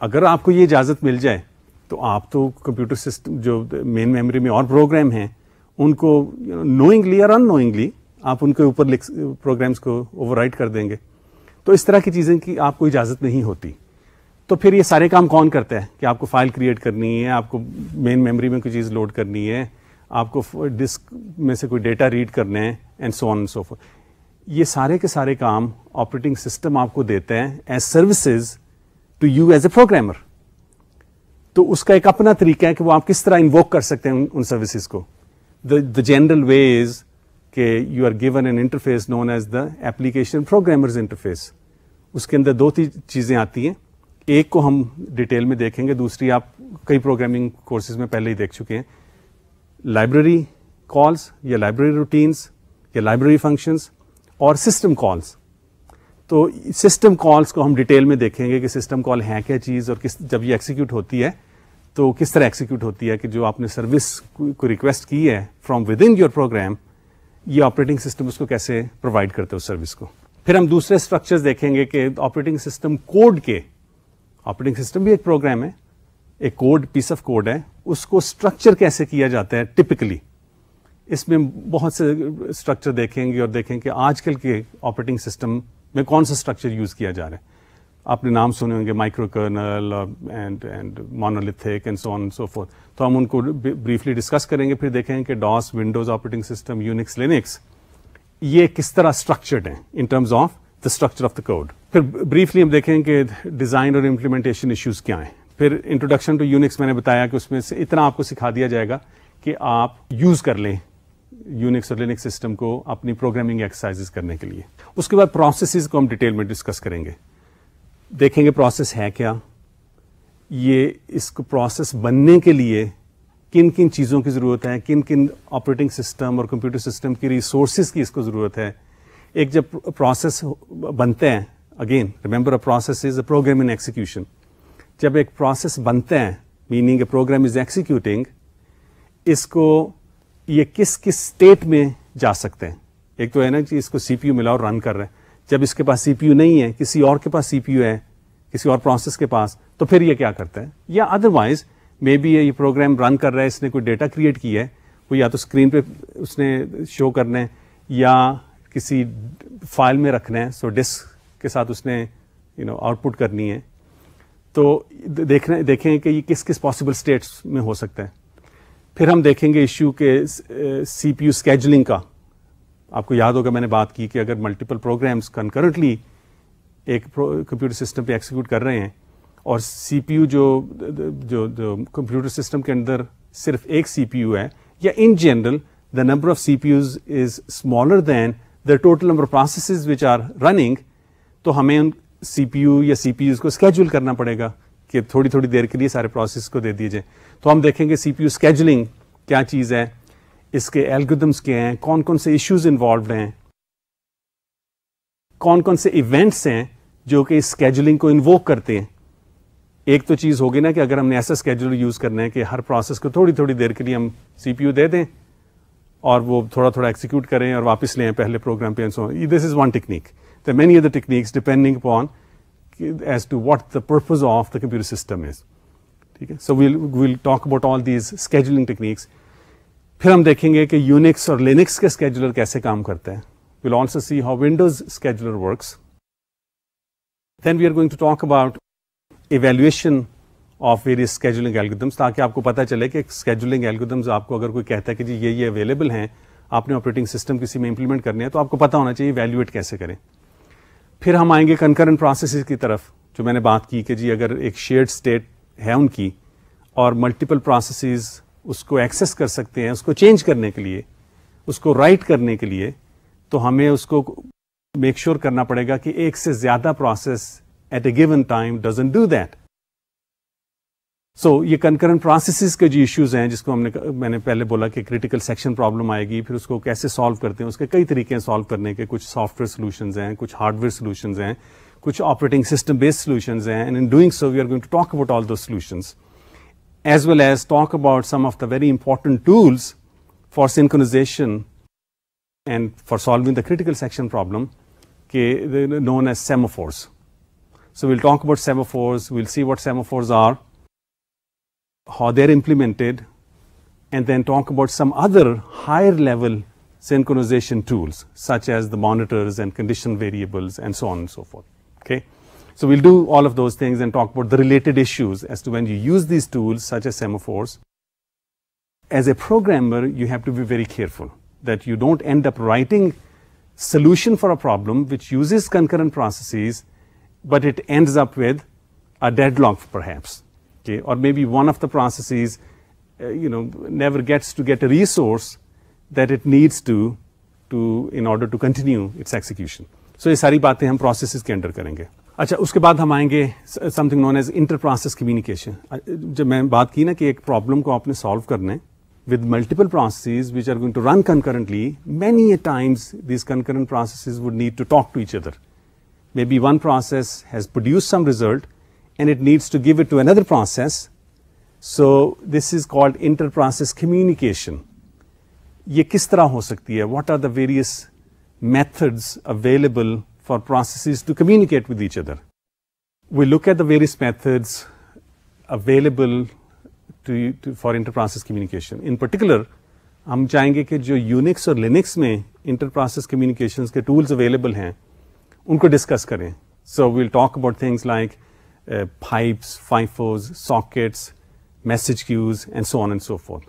Speaker 1: अगर आपको ये इजाज़त मिल जाए तो आप तो कंप्यूटर सिस्टम जो मेन मेमोरी में और प्रोग्राम हैं, उनको नोइंगली और अनोइंगली आप उनके ऊपर प्रोग्राम्स को ओवरराइट कर देंगे। तो इस तरह की चीज़ें की आपको इजाज़त नहीं होती। तो फिर ये सारे काम कौन करता है? कि आपको फ़ाइल क्रिएट करनी है, आपको मेन मेमोरी में कोई चीज़ लोड करनी है, आपको डिस्क में से कोई डेटा रीड करना है and so on so forth ये सारे के सारे काम ऑपरेटिंग सिस्टम आपको देते हैं as services to you as a programmer तो उसका एक अपना तरीका है कि वो आप किस तरह इन्वोक कर सकते हैं उन, उन सर्विसेज़ को। द जनरल वे इज़ कि you are given an interface known as the application programmers interface उसके अंदर दो तीन चीज़ें आती हैं। एक को हम डिटेल में देखेंगे दूसरी आप कई प्रोग्रामिंग कोर्सेज में पहले ही देख चुके हैं। लाइब्रेरी कॉल्स या लाइब्रेरी रूटीन्स या लाइब्रेरी फ़ंक्शंस और सिस्टम कॉल्स तो सिस्टम कॉल्स को हम डिटेल में देखेंगे कि सिस्टम कॉल है क्या चीज़ और किस, जब ये एक्सिक्यूट होती है तो किस तरह एक्सिक्यूट होती है कि जो आपने सर्विस को रिक्वेस्ट की है from with in your programme ये ऑपरेटिंग सिस्टम उसको कैसे प्रोवाइड करते हो सर्विस को. फिर हम दूसरे स्ट्रक्चर्स देखेंगे कि ऑपरेटिंग सिस्टम कोड के ऑपरेटिंग सिस्टम भी एक प्रोग्राम है, एक कोड पीस ऑफ़ कोड है, उसको स्ट्रक्चर कैसे किया जाता है टिपिकली इसमें बहुत से स्ट्रक्चर देखेंगे और देखेंगे कि आजकल के ऑपरेटिंग सिस्टम में कौन सा स्ट्रक्चर यूज़ किया जा रहा है। आपने नाम सुने होंगे micro kernel and and monolithic and so on so forth तो हम उनको ब्रीफली डिस्कस करेंगे, फिर देखेंगे कि DOS Windows operating system Unix Linux ये किस तरह स्ट्रक्चर्ड है in terms of the structure of the code फिर ब्रीफली हम देखेंगे कि डिज़ाइन और इम्प्लीमेंटेशन इश्यूज़ क्या हैं। फिर इंट्रोडक्शन टू यूनिक्स मैंने बताया कि उसमें से इतना आपको सिखा दिया जाएगा कि आप यूज़ कर लें। यूनिक्स और लिनिक्स सिस्टम को अपनी प्रोग्रामिंग एक्सरसाइजेस करने के लिए। उसके बाद प्रोसेसेस को हम डिटेल में डिस्कस करेंगे। देखेंगे प्रोसेस है क्या? ये इसको प्रोसेस बनने के लिए किन किन चीज़ों की ज़रूरत है? किन किन ऑपरेटिंग सिस्टम और कंप्यूटर सिस्टम की रिसोर्सेज की इसको ज़रूरत है? एक जब प्रोसेस बनते हैं again remember a process is a program in execution जब एक प्रोसेस बनते हैं meaning a program is executing इसको ये किस किस स्टेट में जा सकते हैं? एक तो है ना कि इसको सीपीयू मिला और रन कर रहे हैं। जब इसके पास सीपीयू नहीं है, किसी और के पास सीपीयू है, किसी और प्रोसेस के पास तो फिर ये क्या करता है? या अदरवाइज़ मे बी ये प्रोग्राम रन कर रहा है, इसने कोई डेटा क्रिएट किया है वो या तो स्क्रीन पे उसने शो करना है, या किसी फ़ाइल में रखना है सो डिस्क के साथ उसने यू नो आउटपुट करनी है। तो देखना, देखें कि ये किस किस पॉसिबल स्टेट्स में हो सकता है। फिर हम देखेंगे इश्यू के सी सीपीयू स्केजुलिंग का। आपको याद होगा मैंने बात की कि अगर मल्टीपल प्रोग्राम्स कंकरेंटली एक कंप्यूटर सिस्टम पे एग्जीक्यूट कर रहे हैं और सीपीयू जो जो जो कंप्यूटर सिस्टम के अंदर सिर्फ़ एक सीपीयू है, या in general the number of CPUs is smaller than the total number of processes which are running तो हमें उन सीपीयू या सीपीयूज को स्केड्यूल करना पड़ेगा। कि थोड़ी थोड़ी देर के लिए सारे प्रोसेस को दे दीजिए तो हम देखेंगे सीपीयू स्केजुलिंग क्या चीज़ है, इसके एल्गोदम्स क्या हैं कौन कौन से इश्यूज़ इन्वॉल्व हैं कौन कौन से इवेंट्स हैं जो कि स्केजुलिंग को इन्वोक करते हैं। एक तो चीज़ होगी ना कि अगर हमने ऐसा स्केड्यूल यूज़ करना है कि हर प्रोसेस को थोड़ी थोड़ी देर के लिए हम सीपीयू दे दें और वो थोड़ा थोड़ा एक्सिक्यूट करें और वापस लें पहले प्रोग्राम पे so this is one technique the many other techniques depending upon as to what the purpose of the computer system is ठीक है? So we'll we'll talk about all these scheduling techniques फिर हम देखेंगे कि Unix और Linux के scheduler कैसे काम करते हैं। We'll also see how Windows scheduler works then we are going to talk about evaluation of various scheduling algorithms ताकि आपको पता चले कि स्केजुलिंग एल्गोदम्स आपको अगर कोई कहता है कि जी ये ये अवेलेबल हैं, आपने ऑपरेटिंग सिस्टम किसी में इंप्लीमेंट करने हैं तो आपको पता होना चाहिए वैल्यूएट कैसे करें। फिर हम आएँगे कंकरेंट प्रोसेस की तरफ़, जो मैंने बात की कि जी अगर एक शेयर्ड स्टेट है उनकी और मल्टीपल प्रोसेसेस उसको एक्सेस कर सकते हैं, उसको चेंज करने के लिए, उसको राइट करने के लिए तो हमें उसको मेक श्योर sure करना पड़ेगा कि एक से ज़्यादा process at a given time doesn't do that so so, ये कंकरेंट प्रोसेसेस के जो इश्यूज़ हैं जिसको हमने मैंने पहले बोला कि क्रिटिकल सेक्शन प्रॉब्लम आएगी फिर उसको कैसे सॉल्व करते हैं उसके कई तरीके हैं सॉल्व करने के कुछ सॉफ्टवेयर सोल्यूशंस हैं कुछ हार्डवेयर सोल्यूशंस हैं कुछ ऑपरेटिंग सिस्टम बेस्ड सोल्यूशंस हैं and in doing so we are going to talk about all दो solutions as well as talk about some of the very important tools for synchronization and for solving the critical section problem known as semaphores. So we'll talk about semaphores, we'll see what semaphores are, how they're implemented, and then talk about some other higher level synchronization tools, such as the monitors and condition variables and so on and so forth. Okay? So we'll do all of those things and talk about the related issues as to when you use these tools, such as semaphores. As a programmer, you have to be very careful that you don't end up writing solution for a problem which uses concurrent processes, but it ends up with a deadlock perhaps okay, or maybe one of the processes, uh, you know, never gets to get a resource that it needs to, to in order to continue its execution. So ये सारी बातें हम processes के under करेंगे अच्छा उसके बाद हम आएंगे something known as inter process communication जब मैं बात की ना कि एक प्रॉब्लम को आपने सॉल्व करना है with multiple processes which are going to run concurrently, many a times these concurrent processes would need to talk to each other. Maybe one process has produced some result and it needs to give it to another process. So this is called inter-process communication. ये किस तरह हो सकती है What are the various methods available for processes to communicate with each other? We look at the various methods available to, to, for inter-process communication. In particular, हम चाहेंगे कि जो यूनिक्स और लिनक्स में इंटर प्रोसेस कम्युनिकेशन के tools available हैं उनको discuss करें so will talk about things like uh, pipes, FIFOs, sockets, message queues, and so on and so forth.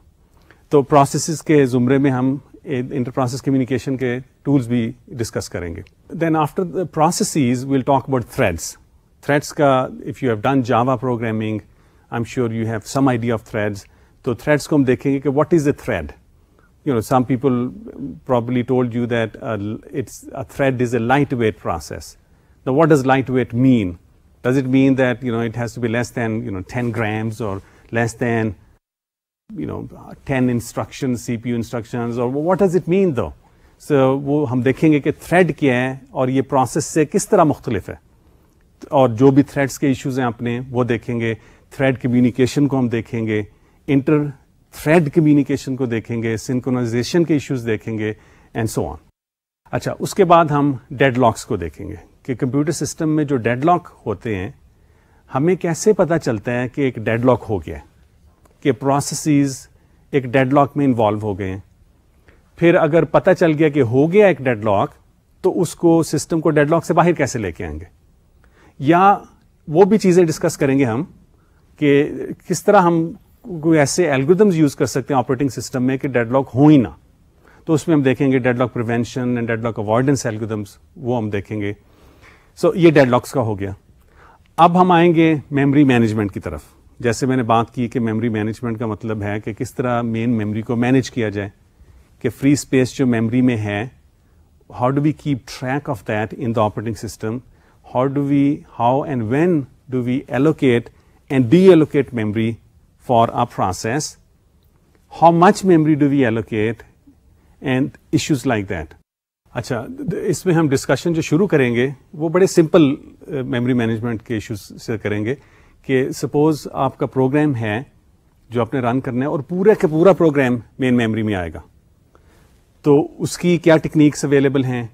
Speaker 1: तो processes के जुमरे में हम inter-process communication के tools भी discuss करेंगे. Then after the processes, we'll talk about threads. Threads का, if you have done Java programming, I'm sure you have some idea of threads. तो threads को हम देखेंगे कि what is a thread? You know, some people probably told you that uh, it's a thread is a lightweight process. Now, what does lightweight mean? Does it mean that, you know, it has to be less than, you know, 10 grams or less than, you know, 10 instructions, CPU instructions, or what does it mean though? So वो हम देखेंगे कि thread क्या है और ये process से किस तरह मुख्तलिफ़ है। और जो भी थ्रेड्स के इश्यूज़ हैं अपने वो देखेंगे। थ्रेड कम्युनिकेशन को हम देखेंगे। इंटर थ्रेड कम्युनिकेशन को देखेंगे। सिंक्रोनाइजेशन के इश्यूज़ देखेंगे। एंड सो ऑन अच्छा उसके बाद हम डेडलॉक्स को देखेंगे। कि कंप्यूटर सिस्टम में जो डेडलॉक होते हैं, हमें कैसे पता चलता है कि एक डेडलॉक हो गया कि प्रोसेसेस एक डेडलॉक में इन्वॉल्व हो गए हैं। फिर अगर पता चल गया कि हो गया एक डेडलॉक तो उसको सिस्टम को डेडलॉक से बाहर कैसे लेके आएँगे? या वो भी चीज़ें डिस्कस करेंगे हम कि किस तरह हम कोई ऐसे एल्गोरिदम्स यूज़ कर सकते हैं ऑपरेटिंग सिस्टम में कि डेडलॉक हो ही ना। तो उसमें हम देखेंगे deadlock prevention and deadlock avoidance algorithms वो हम देखेंगे। सो so, ये डेडलॉक्स का हो गया। अब हम आएँगे मेमोरी मैनेजमेंट की तरफ़। जैसे मैंने बात की कि मेमोरी मैनेजमेंट का मतलब है कि किस तरह मेन मेमोरी को मैनेज किया जाए कि फ्री स्पेस जो मेमोरी में है how do we keep track of that in the operating system how do we how and when do we allocate deallocate memory for a process how much memory do we allocate and issues like that अच्छा इसमें हम discussion जो शुरू करेंगे, वो बड़े simple memory management के issues से करेंगे कि सपोज़ आपका प्रोग्राम है जो आपने रन करना है और पूरा का पूरा प्रोग्राम मेन मेमोरी में आएगा। तो उसकी क्या टेक्निक्स अवेलेबल हैं?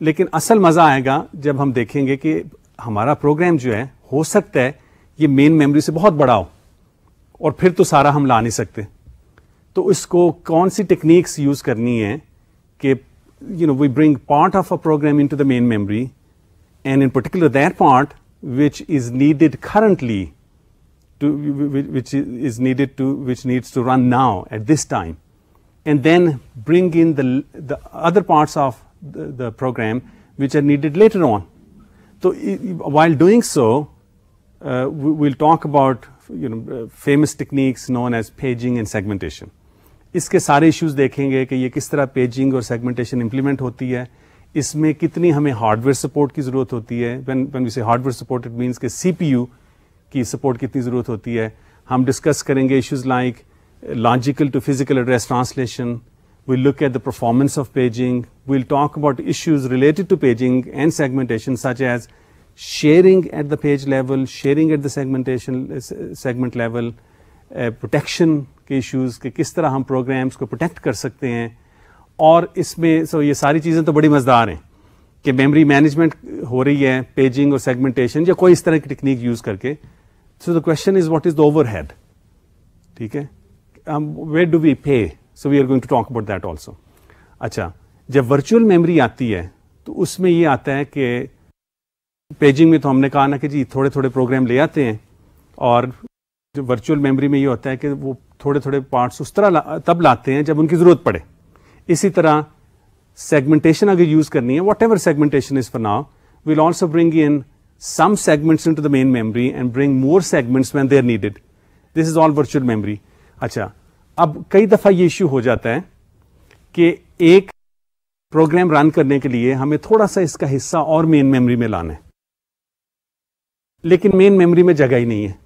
Speaker 1: लेकिन असल मज़ा आएगा जब हम देखेंगे कि हमारा प्रोग्राम जो है, हो सकता है ये मेन मेमोरी से बहुत बड़ा हो और फिर तो सारा हम ला नहीं सकते। तो इसको कौन सी टेक्निक्स यूज़ करनी है कि you know, we bring part of a program into the main memory, and in particular that part which is needed currently, to, which is needed to, which needs to run now at this time, and then bring in the, the other parts of the, the program which are needed later on. So while doing so, uh, we, will talk about you know, uh, famous techniques known as paging and segmentation. इसके सारे issues देखेंगे कि ये किस तरह paging और segmentation implement होती है। इसमें कितनी हमें हार्डवेयर सपोर्ट की ज़रूरत होती है। से हार्डवेयर सपोर्ट इट मींस के सीपीयू की सपोर्ट कितनी ज़रूरत होती है। हम डिस्कस करेंगे issues like logical to physical address look at the performance of paging we'll talk about issues related to paging and segmentation, such as sharing at the page level, sharing at the segmentation, segment level protection के issues के किस तरह हम programmes को protect कर सकते हैं। और इसमें सो ये सारी चीज़ें तो बड़ी मज़ेदार हैं कि मेमोरी मैनेजमेंट हो रही है पेजिंग और सेगमेंटेशन या कोई इस तरह की टेक्निक यूज़ करके। So the question is what is the overhead ठीक है? Where do we pay so we are going to talk about that also अच्छा जब वर्चुअल मेमोरी आती है तो उसमें ये आता है कि पेजिंग में तो हमने कहा ना कि जी थोड़े थोड़े प्रोग्राम ले आते हैं। और जो वर्चुअल मेमोरी में ये होता है कि वो थोड़े थोड़े पार्ट्स उस तरह तब लाते हैं जब उनकी ज़रूरत पड़े। इसी तरह सेगमेंटेशन अगर यूज़ करनी है whatever segmentation is for now we'll also bring in segments into the main memory and bring more segments when they're needed this is all virtual memory अच्छा अब कई दफ़ा ये इश्यू हो जाता है कि एक प्रोग्राम रन करने के लिए हमें थोड़ा सा इसका हिस्सा और मेन मेमोरी में लाना है। लेकिन मेन मेमोरी में जगह ही नहीं है।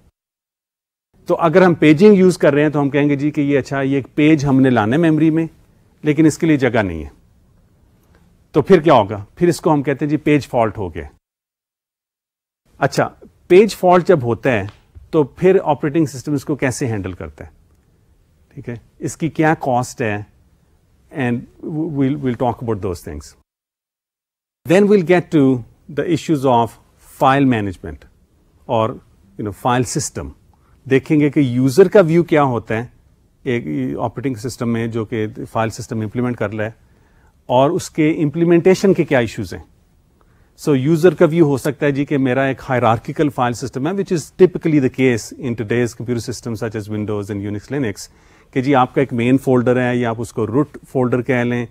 Speaker 1: तो अगर हम पेजिंग यूज़ कर रहे हैं तो हम कहेंगे जी कि ये अच्छा ये एक पेज हमने लाना है मेमोरी में, लेकिन इसके लिए जगह नहीं है। तो फिर क्या होगा? फिर इसको हम कहते हैं जी पेज फॉल्ट हो गया। अच्छा पेज फॉल्ट जब होता है तो फिर ऑपरेटिंग सिस्टम इसको कैसे हैंडल करता है? ठीक है? इसकी क्या कॉस्ट है? And we'll we'll talk about those things then we'll get to the issues of file management और यू नो फ़ाइल सिस्टम देखेंगे कि यूज़र का व्यू क्या होता है, एक ऑपरेटिंग सिस्टम में जो कि फ़ाइल सिस्टम इंप्लीमेंट कर रहा है, और उसके इम्प्लीमेंटेशन के क्या इश्यूज़ हैं। सो यूज़र का व्यू हो सकता है जी कि मेरा एक हायरार्किकल फ़ाइल सिस्टम है which is typically the case in today's computer systems such as Windows and Unix Linux कि जी आपका एक मेन फोल्डर है, या आप उसको रूट फोल्डर कह लें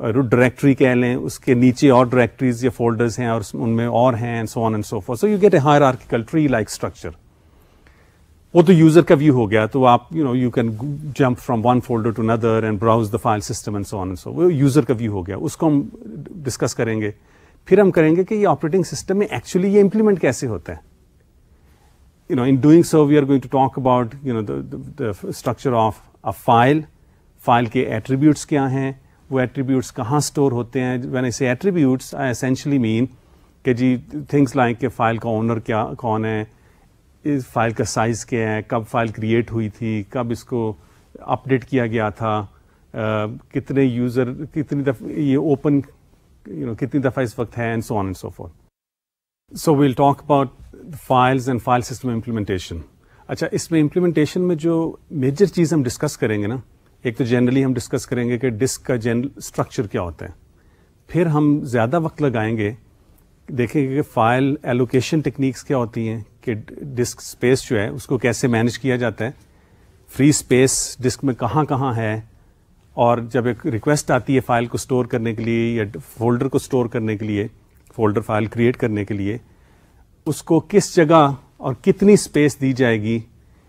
Speaker 1: रूट डायरेक्टरी कह लें, उसके नीचे और डायरेक्टरीज या फोल्डर्स हैं, और उनमें और हैं and so on and so forth so you get a hierarchical tree like structure वो तो यूज़र का व्यू हो गया तो आप you know you can jump from one folder to another and browse the file system and so on so वो user का view हो गया उसको हम डिस्कस करेंगे। फिर हम करेंगे कि ये ऑपरेटिंग सिस्टम में एक्चुअली ये इंप्लीमेंट कैसे होता है? We are going to talk about you know the, the, the structure of a file. File के एट्रीब्यूट्स क्या हैं? वो एट्रीब्यूट्स कहाँ स्टोर होते हैं? से एट्रीब्यूट्स आई एसेंशियली मीन कि जी थिंग्स लाइक के फ़ाइल का ओनर क्या कौन है? इस फ़ाइल का साइज़ क्या है, कब फ़ाइल क्रिएट हुई थी, कब इसको अपडेट किया गया था कितने यूज़र कितनी दफ़ा, ये ओपन यू नो कितनी दफ़ा इस वक्त है and so on and so forth so we'll talk about files and file system implementation अच्छा इसमें इम्प्लीमेंटेशन में जो मेजर चीज़ हम डिस्कस करेंगे ना, एक तो जनरली हम डिस्कस करेंगे कि डिस्क का जनरल स्ट्रक्चर क्या होता है। फिर हम ज़्यादा वक्त लगाएँगे देखेंगे कि फ़ाइल एलोकेशन टेक्निक्स क्या होती हैं, कि डिस्क स्पेस जो है, उसको कैसे मैनेज किया जाता है फ्री स्पेस डिस्क में कहाँ कहाँ है, और जब एक रिक्वेस्ट आती है फ़ाइल को स्टोर करने के लिए या फोल्डर को स्टोर करने के लिए फोल्डर फ़ाइल क्रिएट करने के लिए, उसको किस जगह और कितनी स्पेस दी जाएगी,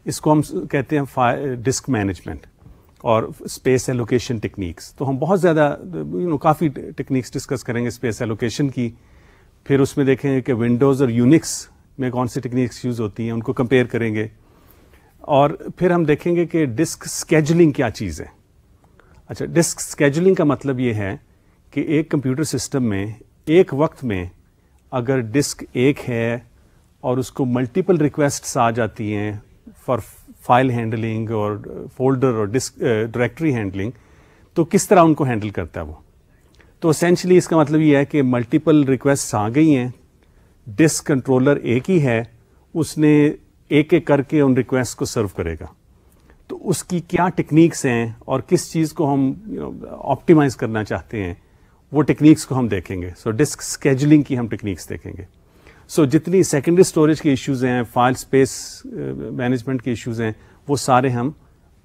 Speaker 1: इसको हम कहते हैं डिस्क मैनेजमेंट और स्पेस एलोकेशन टेक्निक्स तो हम बहुत ज़्यादा यू नो काफ़ी टेक्निक्स डिस्कस करेंगे स्पेस एलोकेशन की। फिर उसमें देखेंगे कि विंडोज़ और यूनिक्स में कौन सी टेक्निक्स यूज़ होती हैं, उनको कंपेयर करेंगे। और फिर हम देखेंगे कि डिस्क स्केजुलिंग क्या चीज़ है। अच्छा डिस्क स्केजुलिंग का मतलब ये है कि एक कंप्यूटर सिस्टम में, एक वक्त में अगर डिस्क एक है और उसको मल्टीपल रिक्वेस्ट्स आ जाती हैं फॉर फ़ाइल हैंडलिंग और फोल्डर और डिस्क डायरेक्टरी हैंडलिंग तो किस तरह उनको हैंडल करता है वो? तो असेंशली इसका मतलब ये है कि मल्टीपल रिक्वेस्ट आ गई हैं। डिस्क कंट्रोलर एक ही है उसने एक एक करके उन रिक्वेस्ट को सर्व करेगा। तो उसकी क्या टेक्निक्स हैं और किस चीज़ को हम ऑप्टिमाइज करना चाहते हैं वो टेक्निक्स को हम देखेंगे। सो डिस्क स्केजुलिंग की हम टेक्निक्स देखेंगे। सो so, जितनी सेकेंडरी स्टोरेज के इश्यूज़ हैं फ़ाइल स्पेस मैनेजमेंट के इश्यूज़ हैं वो सारे हम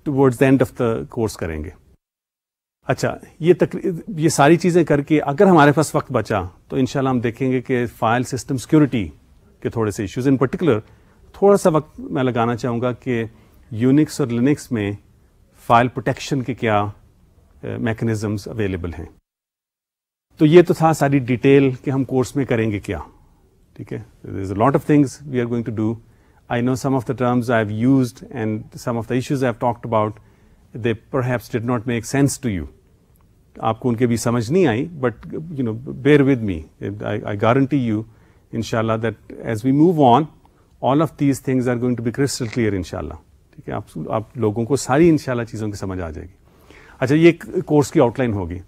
Speaker 1: towards the end of the course करेंगे। अच्छा ये तक, ये सारी चीज़ें करके अगर हमारे पास वक्त बचा तो इनशाला हम देखेंगे कि फ़ाइल सिस्टम सिक्योरिटी के थोड़े से इश्यूज़ इन पर्टिकुलर थोड़ा सा वक्त मैं लगाना चाहूँगा कि यूनिक्स और लिनिक्स में फ़ाइल प्रोटेक्शन के क्या मैकेनिज्म्स अवेलेबल हैं. तो ये तो था सारी डिटेल कि हम कोर्स में करेंगे क्या. ठीक है? There's a lot of things we are going to do. I know some of the terms I've used and some of the issues I've talked about, they perhaps did not make sense to you. आपको उनके भी समझ नहीं आई but you know bear with me I guarantee you इनशाला that as we move on all of these things are going to be crystal clear इनशाला ठीक है? आप आप लोगों को सारी इनशाला चीज़ों की समझ आ जाएगी। अच्छा ये कोर्स की आउटलाइन होगी।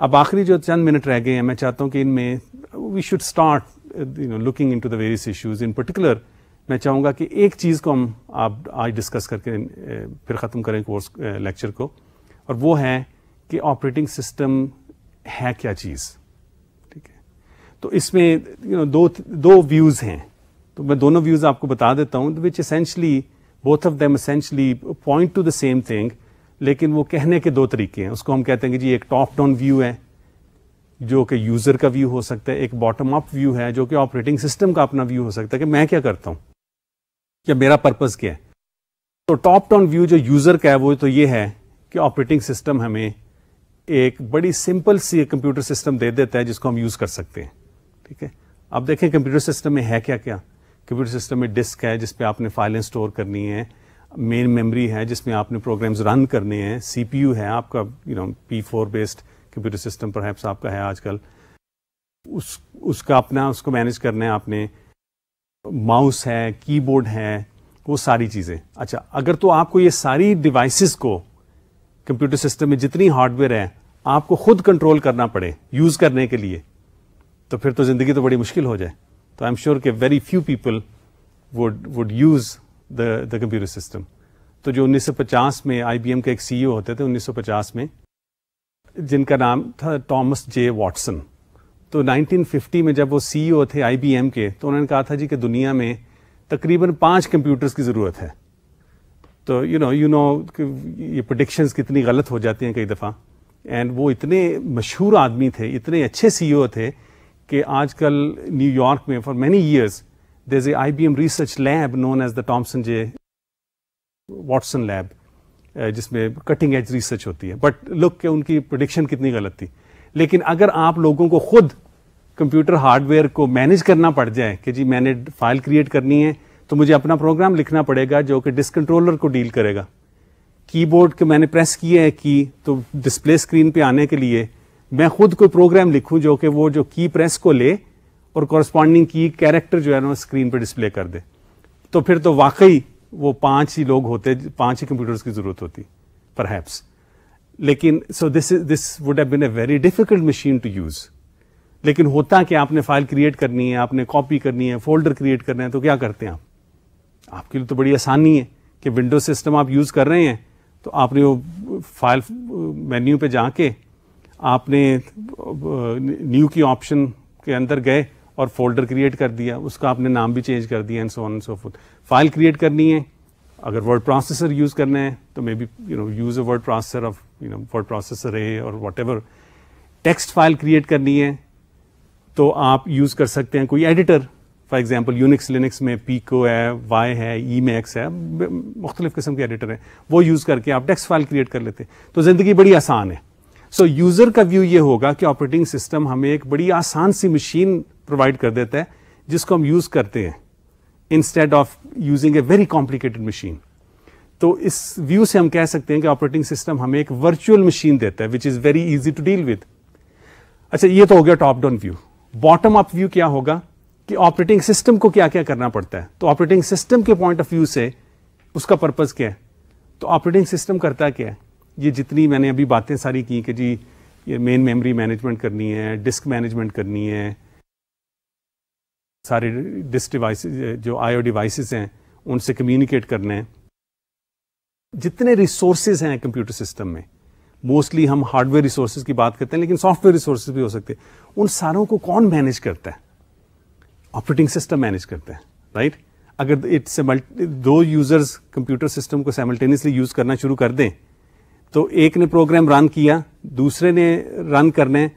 Speaker 1: अब आखिरी जो चंद मिनट रह गए हैं, मैं चाहता हूँ कि इनमें we should start you know looking into the various issues in particular मैं चाहूँगा कि एक चीज़ को हम आप, आज डिस्कस करके फिर ख़त्म करें कोर्स लेक्चर को, और वो है कि ऑपरेटिंग सिस्टम है क्या चीज़? ठीक है? तो इसमें यू नो दो दो व्यूज़ हैं। तो मैं दोनों व्यूज़ आपको बता देता हूँ which essentially both of them essentially point to the same thing लेकिन वो कहने के दो तरीके हैं। उसको हम कहते हैं कि जी, एक टॉप डाउन व्यू है, जो कि यूज़र का व्यू हो सकता है, एक बॉटम अप व्यू है, जो कि ऑपरेटिंग सिस्टम का अपना व्यू हो सकता है कि मैं क्या करता हूँ? या मेरा पर्पज़ क्या है? तो टॉप डाउन व्यू जो यूज़र का है, वो तो ये है कि ऑपरेटिंग सिस्टम हमें एक बड़ी सिंपल सी कंप्यूटर सिस्टम दे देता है जिसको हम यूज़ कर सकते हैं। ठीक है? अब देखें कंप्यूटर सिस्टम में है क्या क्या? कंप्यूटर सिस्टम में डिस्क है जिसपे आपने फाइलें स्टोर करनी है। मेन मेमोरी है जिसमें आपने प्रोग्राम्स रन करने हैं। सीपीयू है आपका you know P four based computer system पर आपका है आजकल। उस, उसका अपना, उसको मैनेज करना है आपने। माउस है कीबोर्ड है, वो सारी चीज़ें। अच्छा अगर तो आपको ये सारी डिवाइसेस को कंप्यूटर सिस्टम में जितनी हार्डवेयर है, आपको खुद कंट्रोल करना पड़े यूज़ करने के लिए। तो फिर तो ज़िंदगी तो बड़ी मुश्किल हो जाए। तो आई एम श्योर कि very few people would would use the the computer system तो जो 1950 में आईबीएम के एक सीईओ होते थे 1950 में, जिनका नाम था टॉमस जे वॉटसन तो 1950 में जब वो सीईओ थे आईबीएम के तो उन्होंने कहा था जी कि दुनिया में तकरीबन पाँच कंप्यूटर्स की ज़रूरत है। तो यू नो यू नो ये प्रडिक्शंस कितनी गलत हो जाती हैं कई दफ़ा। एंड वो इतने मशहूर आदमी थे, इतने अच्छे सीईओ थे कि आजकल न्यूयॉर्क में for many years there is a I B M research lab known as the Thomson J Watson lab जिसमें कटिंग एज रिसर्च होती है। बट लुक के उनकी प्रोडिक्शन कितनी गलत थी। लेकिन अगर आप लोगों को खुद कंप्यूटर हार्डवेयर को मैनेज करना पड़ जाए कि जी मैंने फ़ाइल क्रिएट करनी है तो मुझे अपना प्रोग्राम लिखना पड़ेगा जो कि डिस्कंट्रोलर को डील करेगा। कीबोर्ड के मैंने प्रेस किया है की तो डिस्प्ले स्क्रीन पे आने के लिए मैं खुद कोई प्रोग्राम लिखूं जो कि वो जो की प्रेस को ले और कॉरस्पॉन्डिंग की कैरेक्टर जो है ना स्क्रीन पर डिस्प्ले कर दे। तो फिर तो वाकई वो पाँच ही लोग होते, पाँच ही कंप्यूटर्स की ज़रूरत होती पर लेकिन so this is this would a very difficult machine to use लेकिन होता कि आपने फ़ाइल क्रिएट करनी है, आपने कॉपी करनी है फोल्डर क्रिएट करना है तो क्या करते हैं आप? आपके लिए तो बड़ी आसानी है कि विंडो सिस्टम आप यूज़ कर रहे हैं तो आपने वो फ़ाइल मेन्यू पे जाके आपने न्यू की ऑप्शन के अंदर गए और फोल्डर क्रिएट कर दिया, उसका आपने नाम भी चेंज कर दिया एंड सो ऑन सो फुट फ़ाइल क्रिएट करनी है। अगर वर्ड प्रोसेसर यूज़ करना है तो maybe you know use a word processor of you know word processor है और whatever text file create करनी है तो आप यूज़ कर सकते हैं कोई editor for example Unix Linux में पीको है वाई है ई मैक्स है मुख्तलिफ़ किस्म के एडिटर है। वो यूज़ करके आप टेक्स्ट फ़ाइल क्रिएट कर लेते हैं। तो ज़िंदगी बड़ी आसान है। सो so, यूज़र का व्यू ये होगा कि ऑपरेटिंग सिस्टम हमें एक बड़ी आसान सी मशीन प्रोवाइड कर देता है जिसको हम यूज़ करते हैं instead of using a very complicated machine तो इस व्यू से हम कह सकते हैं कि ऑपरेटिंग सिस्टम हमें एक वर्चुअल मशीन देता है which is very easy to deal with अच्छा ये तो हो गया top down view bottom up view क्या होगा? कि ऑपरेटिंग सिस्टम को क्या क्या करना पड़ता है। तो ऑपरेटिंग सिस्टम के पॉइंट ऑफ़ व्यू से उसका पर्पज क्या है? तो ऑपरेटिंग सिस्टम करता क्या है? ये जितनी मैंने अभी बातें सारी की कि जी, ये मेन मेमोरी मैनेजमेंट करनी है डिस्क मैनेजमेंट करनी है, सारे डिस्क डिवाइस जो आईओ डिवाइसेस हैं, उनसे कम्युनिकेट करना है। जितने रिसोर्सेज हैं कंप्यूटर सिस्टम में मोस्टली हम हार्डवेयर रिसोर्सेज की बात करते हैं, लेकिन सॉफ्टवेयर रिसोर्सेज भी हो सकते हैं। उन सारों को कौन मैनेज करता है? ऑपरेटिंग सिस्टम मैनेज करता है राइट अगर इट्स दो यूज़र्स कंप्यूटर सिस्टम को साइमल्टेनियसली यूज़ करना शुरू कर दें तो एक ने प्रोग्राम रन किया, दूसरे ने रन करने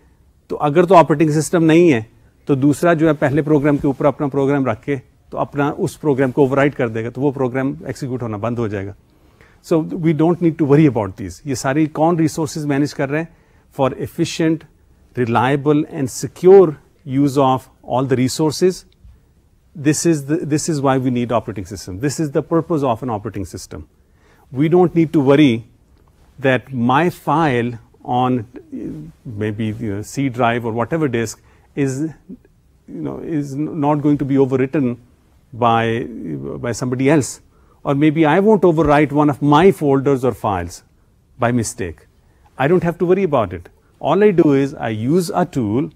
Speaker 1: तो अगर तो ऑपरेटिंग सिस्टम नहीं है तो दूसरा जो है पहले प्रोग्राम के ऊपर अपना प्रोग्राम रख के तो अपना उस प्रोग्राम को ओवरराइट कर देगा तो वो प्रोग्राम एक्सिक्यूट होना बंद हो जाएगा। So we don't need to worry about this ये सारी कौन रिसोर्सेज मैनेज कर रहे हैं? For efficient reliable and secure use of all the resources. This is, the, this is why we need operating system. This is the purpose of an operating system. We don't need to worry that my file on maybe you know, C drive or whatever disk is, you know, is not going to be overwritten by, by somebody else. Or maybe I won't overwrite one of my folders or files by mistake. I don't have to worry about it. All I do is I use a tool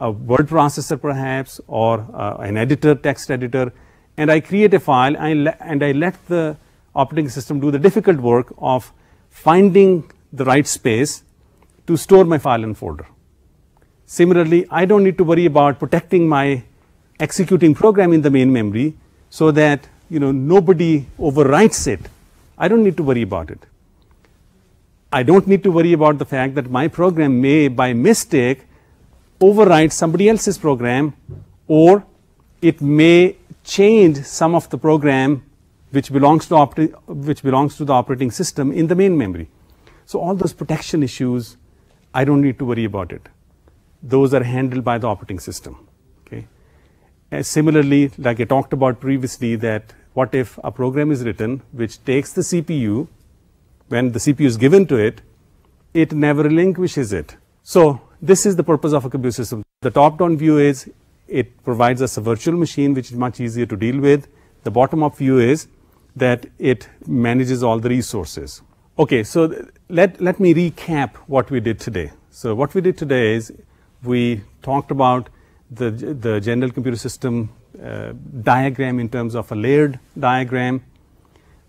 Speaker 1: a word processor perhaps, or uh, an editor, text editor, and I create a file and I let the operating system do the difficult work of finding the right space to store my file and folder. Similarly, I don't need to worry about protecting my executing program in the main memory so that you know, nobody overwrites it, I don't need to worry about it. I don't need to worry about the fact that my program may, by mistake, overwrite somebody else's program or it may change some of the program which belongs to, which belongs to the operating system in the main memory. So all those protection issues, I don't need to worry about it. Those are handled by the operating system. Okay. And similarly, like I talked about previously, that what if a program is written which takes the CPU, when the CPU is given to it, it never relinquishes it. So this is the purpose of a computer system. The top-down view is it provides us a virtual machine which is much easier to deal with. The bottom-up view is that it manages all the resources. Okay, so let, let me recap what we did today. So what we did today is we talked about the, the general computer system uh, diagram in terms of a layered diagram.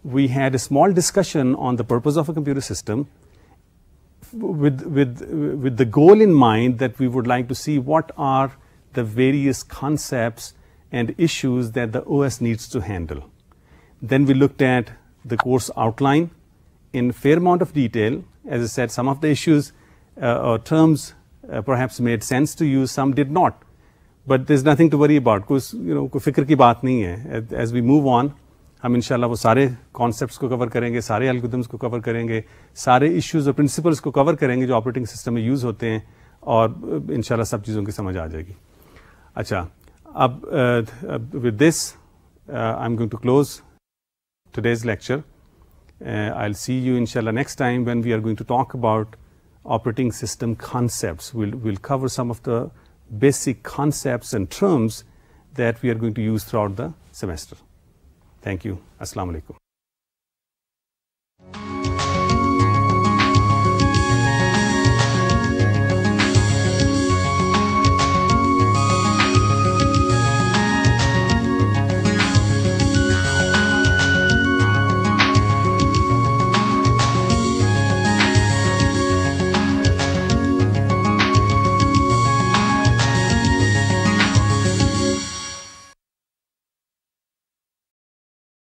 Speaker 1: We had a small discussion on the purpose of a computer system with, with, with the goal in mind that we would like to see what are the various concepts and issues that the OS needs to handle. Then we looked at the course outline in fair amount of detail. As I said, some of the issues uh, or terms uh, perhaps made sense to use, some did not. But there is nothing to worry about कुछ you know कोई फिक्र की बात नहीं है as we move on हम इंशाल्लाह वो सारे कॉन्सेप्ट्स को कवर करेंगे सारे एल्गोरिदम्स को कवर करेंगे सारे इश्यूज़ और प्रिंसिपल्स को कवर करेंगे जो ऑपरेटिंग सिस्टम में यूज़ होते हैं और इंशाल्लाह सब चीज़ों की समझ आ जाएगी अच्छा अब with this I am going to close today's lecture. Uh, I'll see you inshallah next time when we are going to talk about operating system concepts. We'll, we'll cover some of the basic concepts and terms that we are going to use throughout the semester. Thank you. Assalamu alaikum.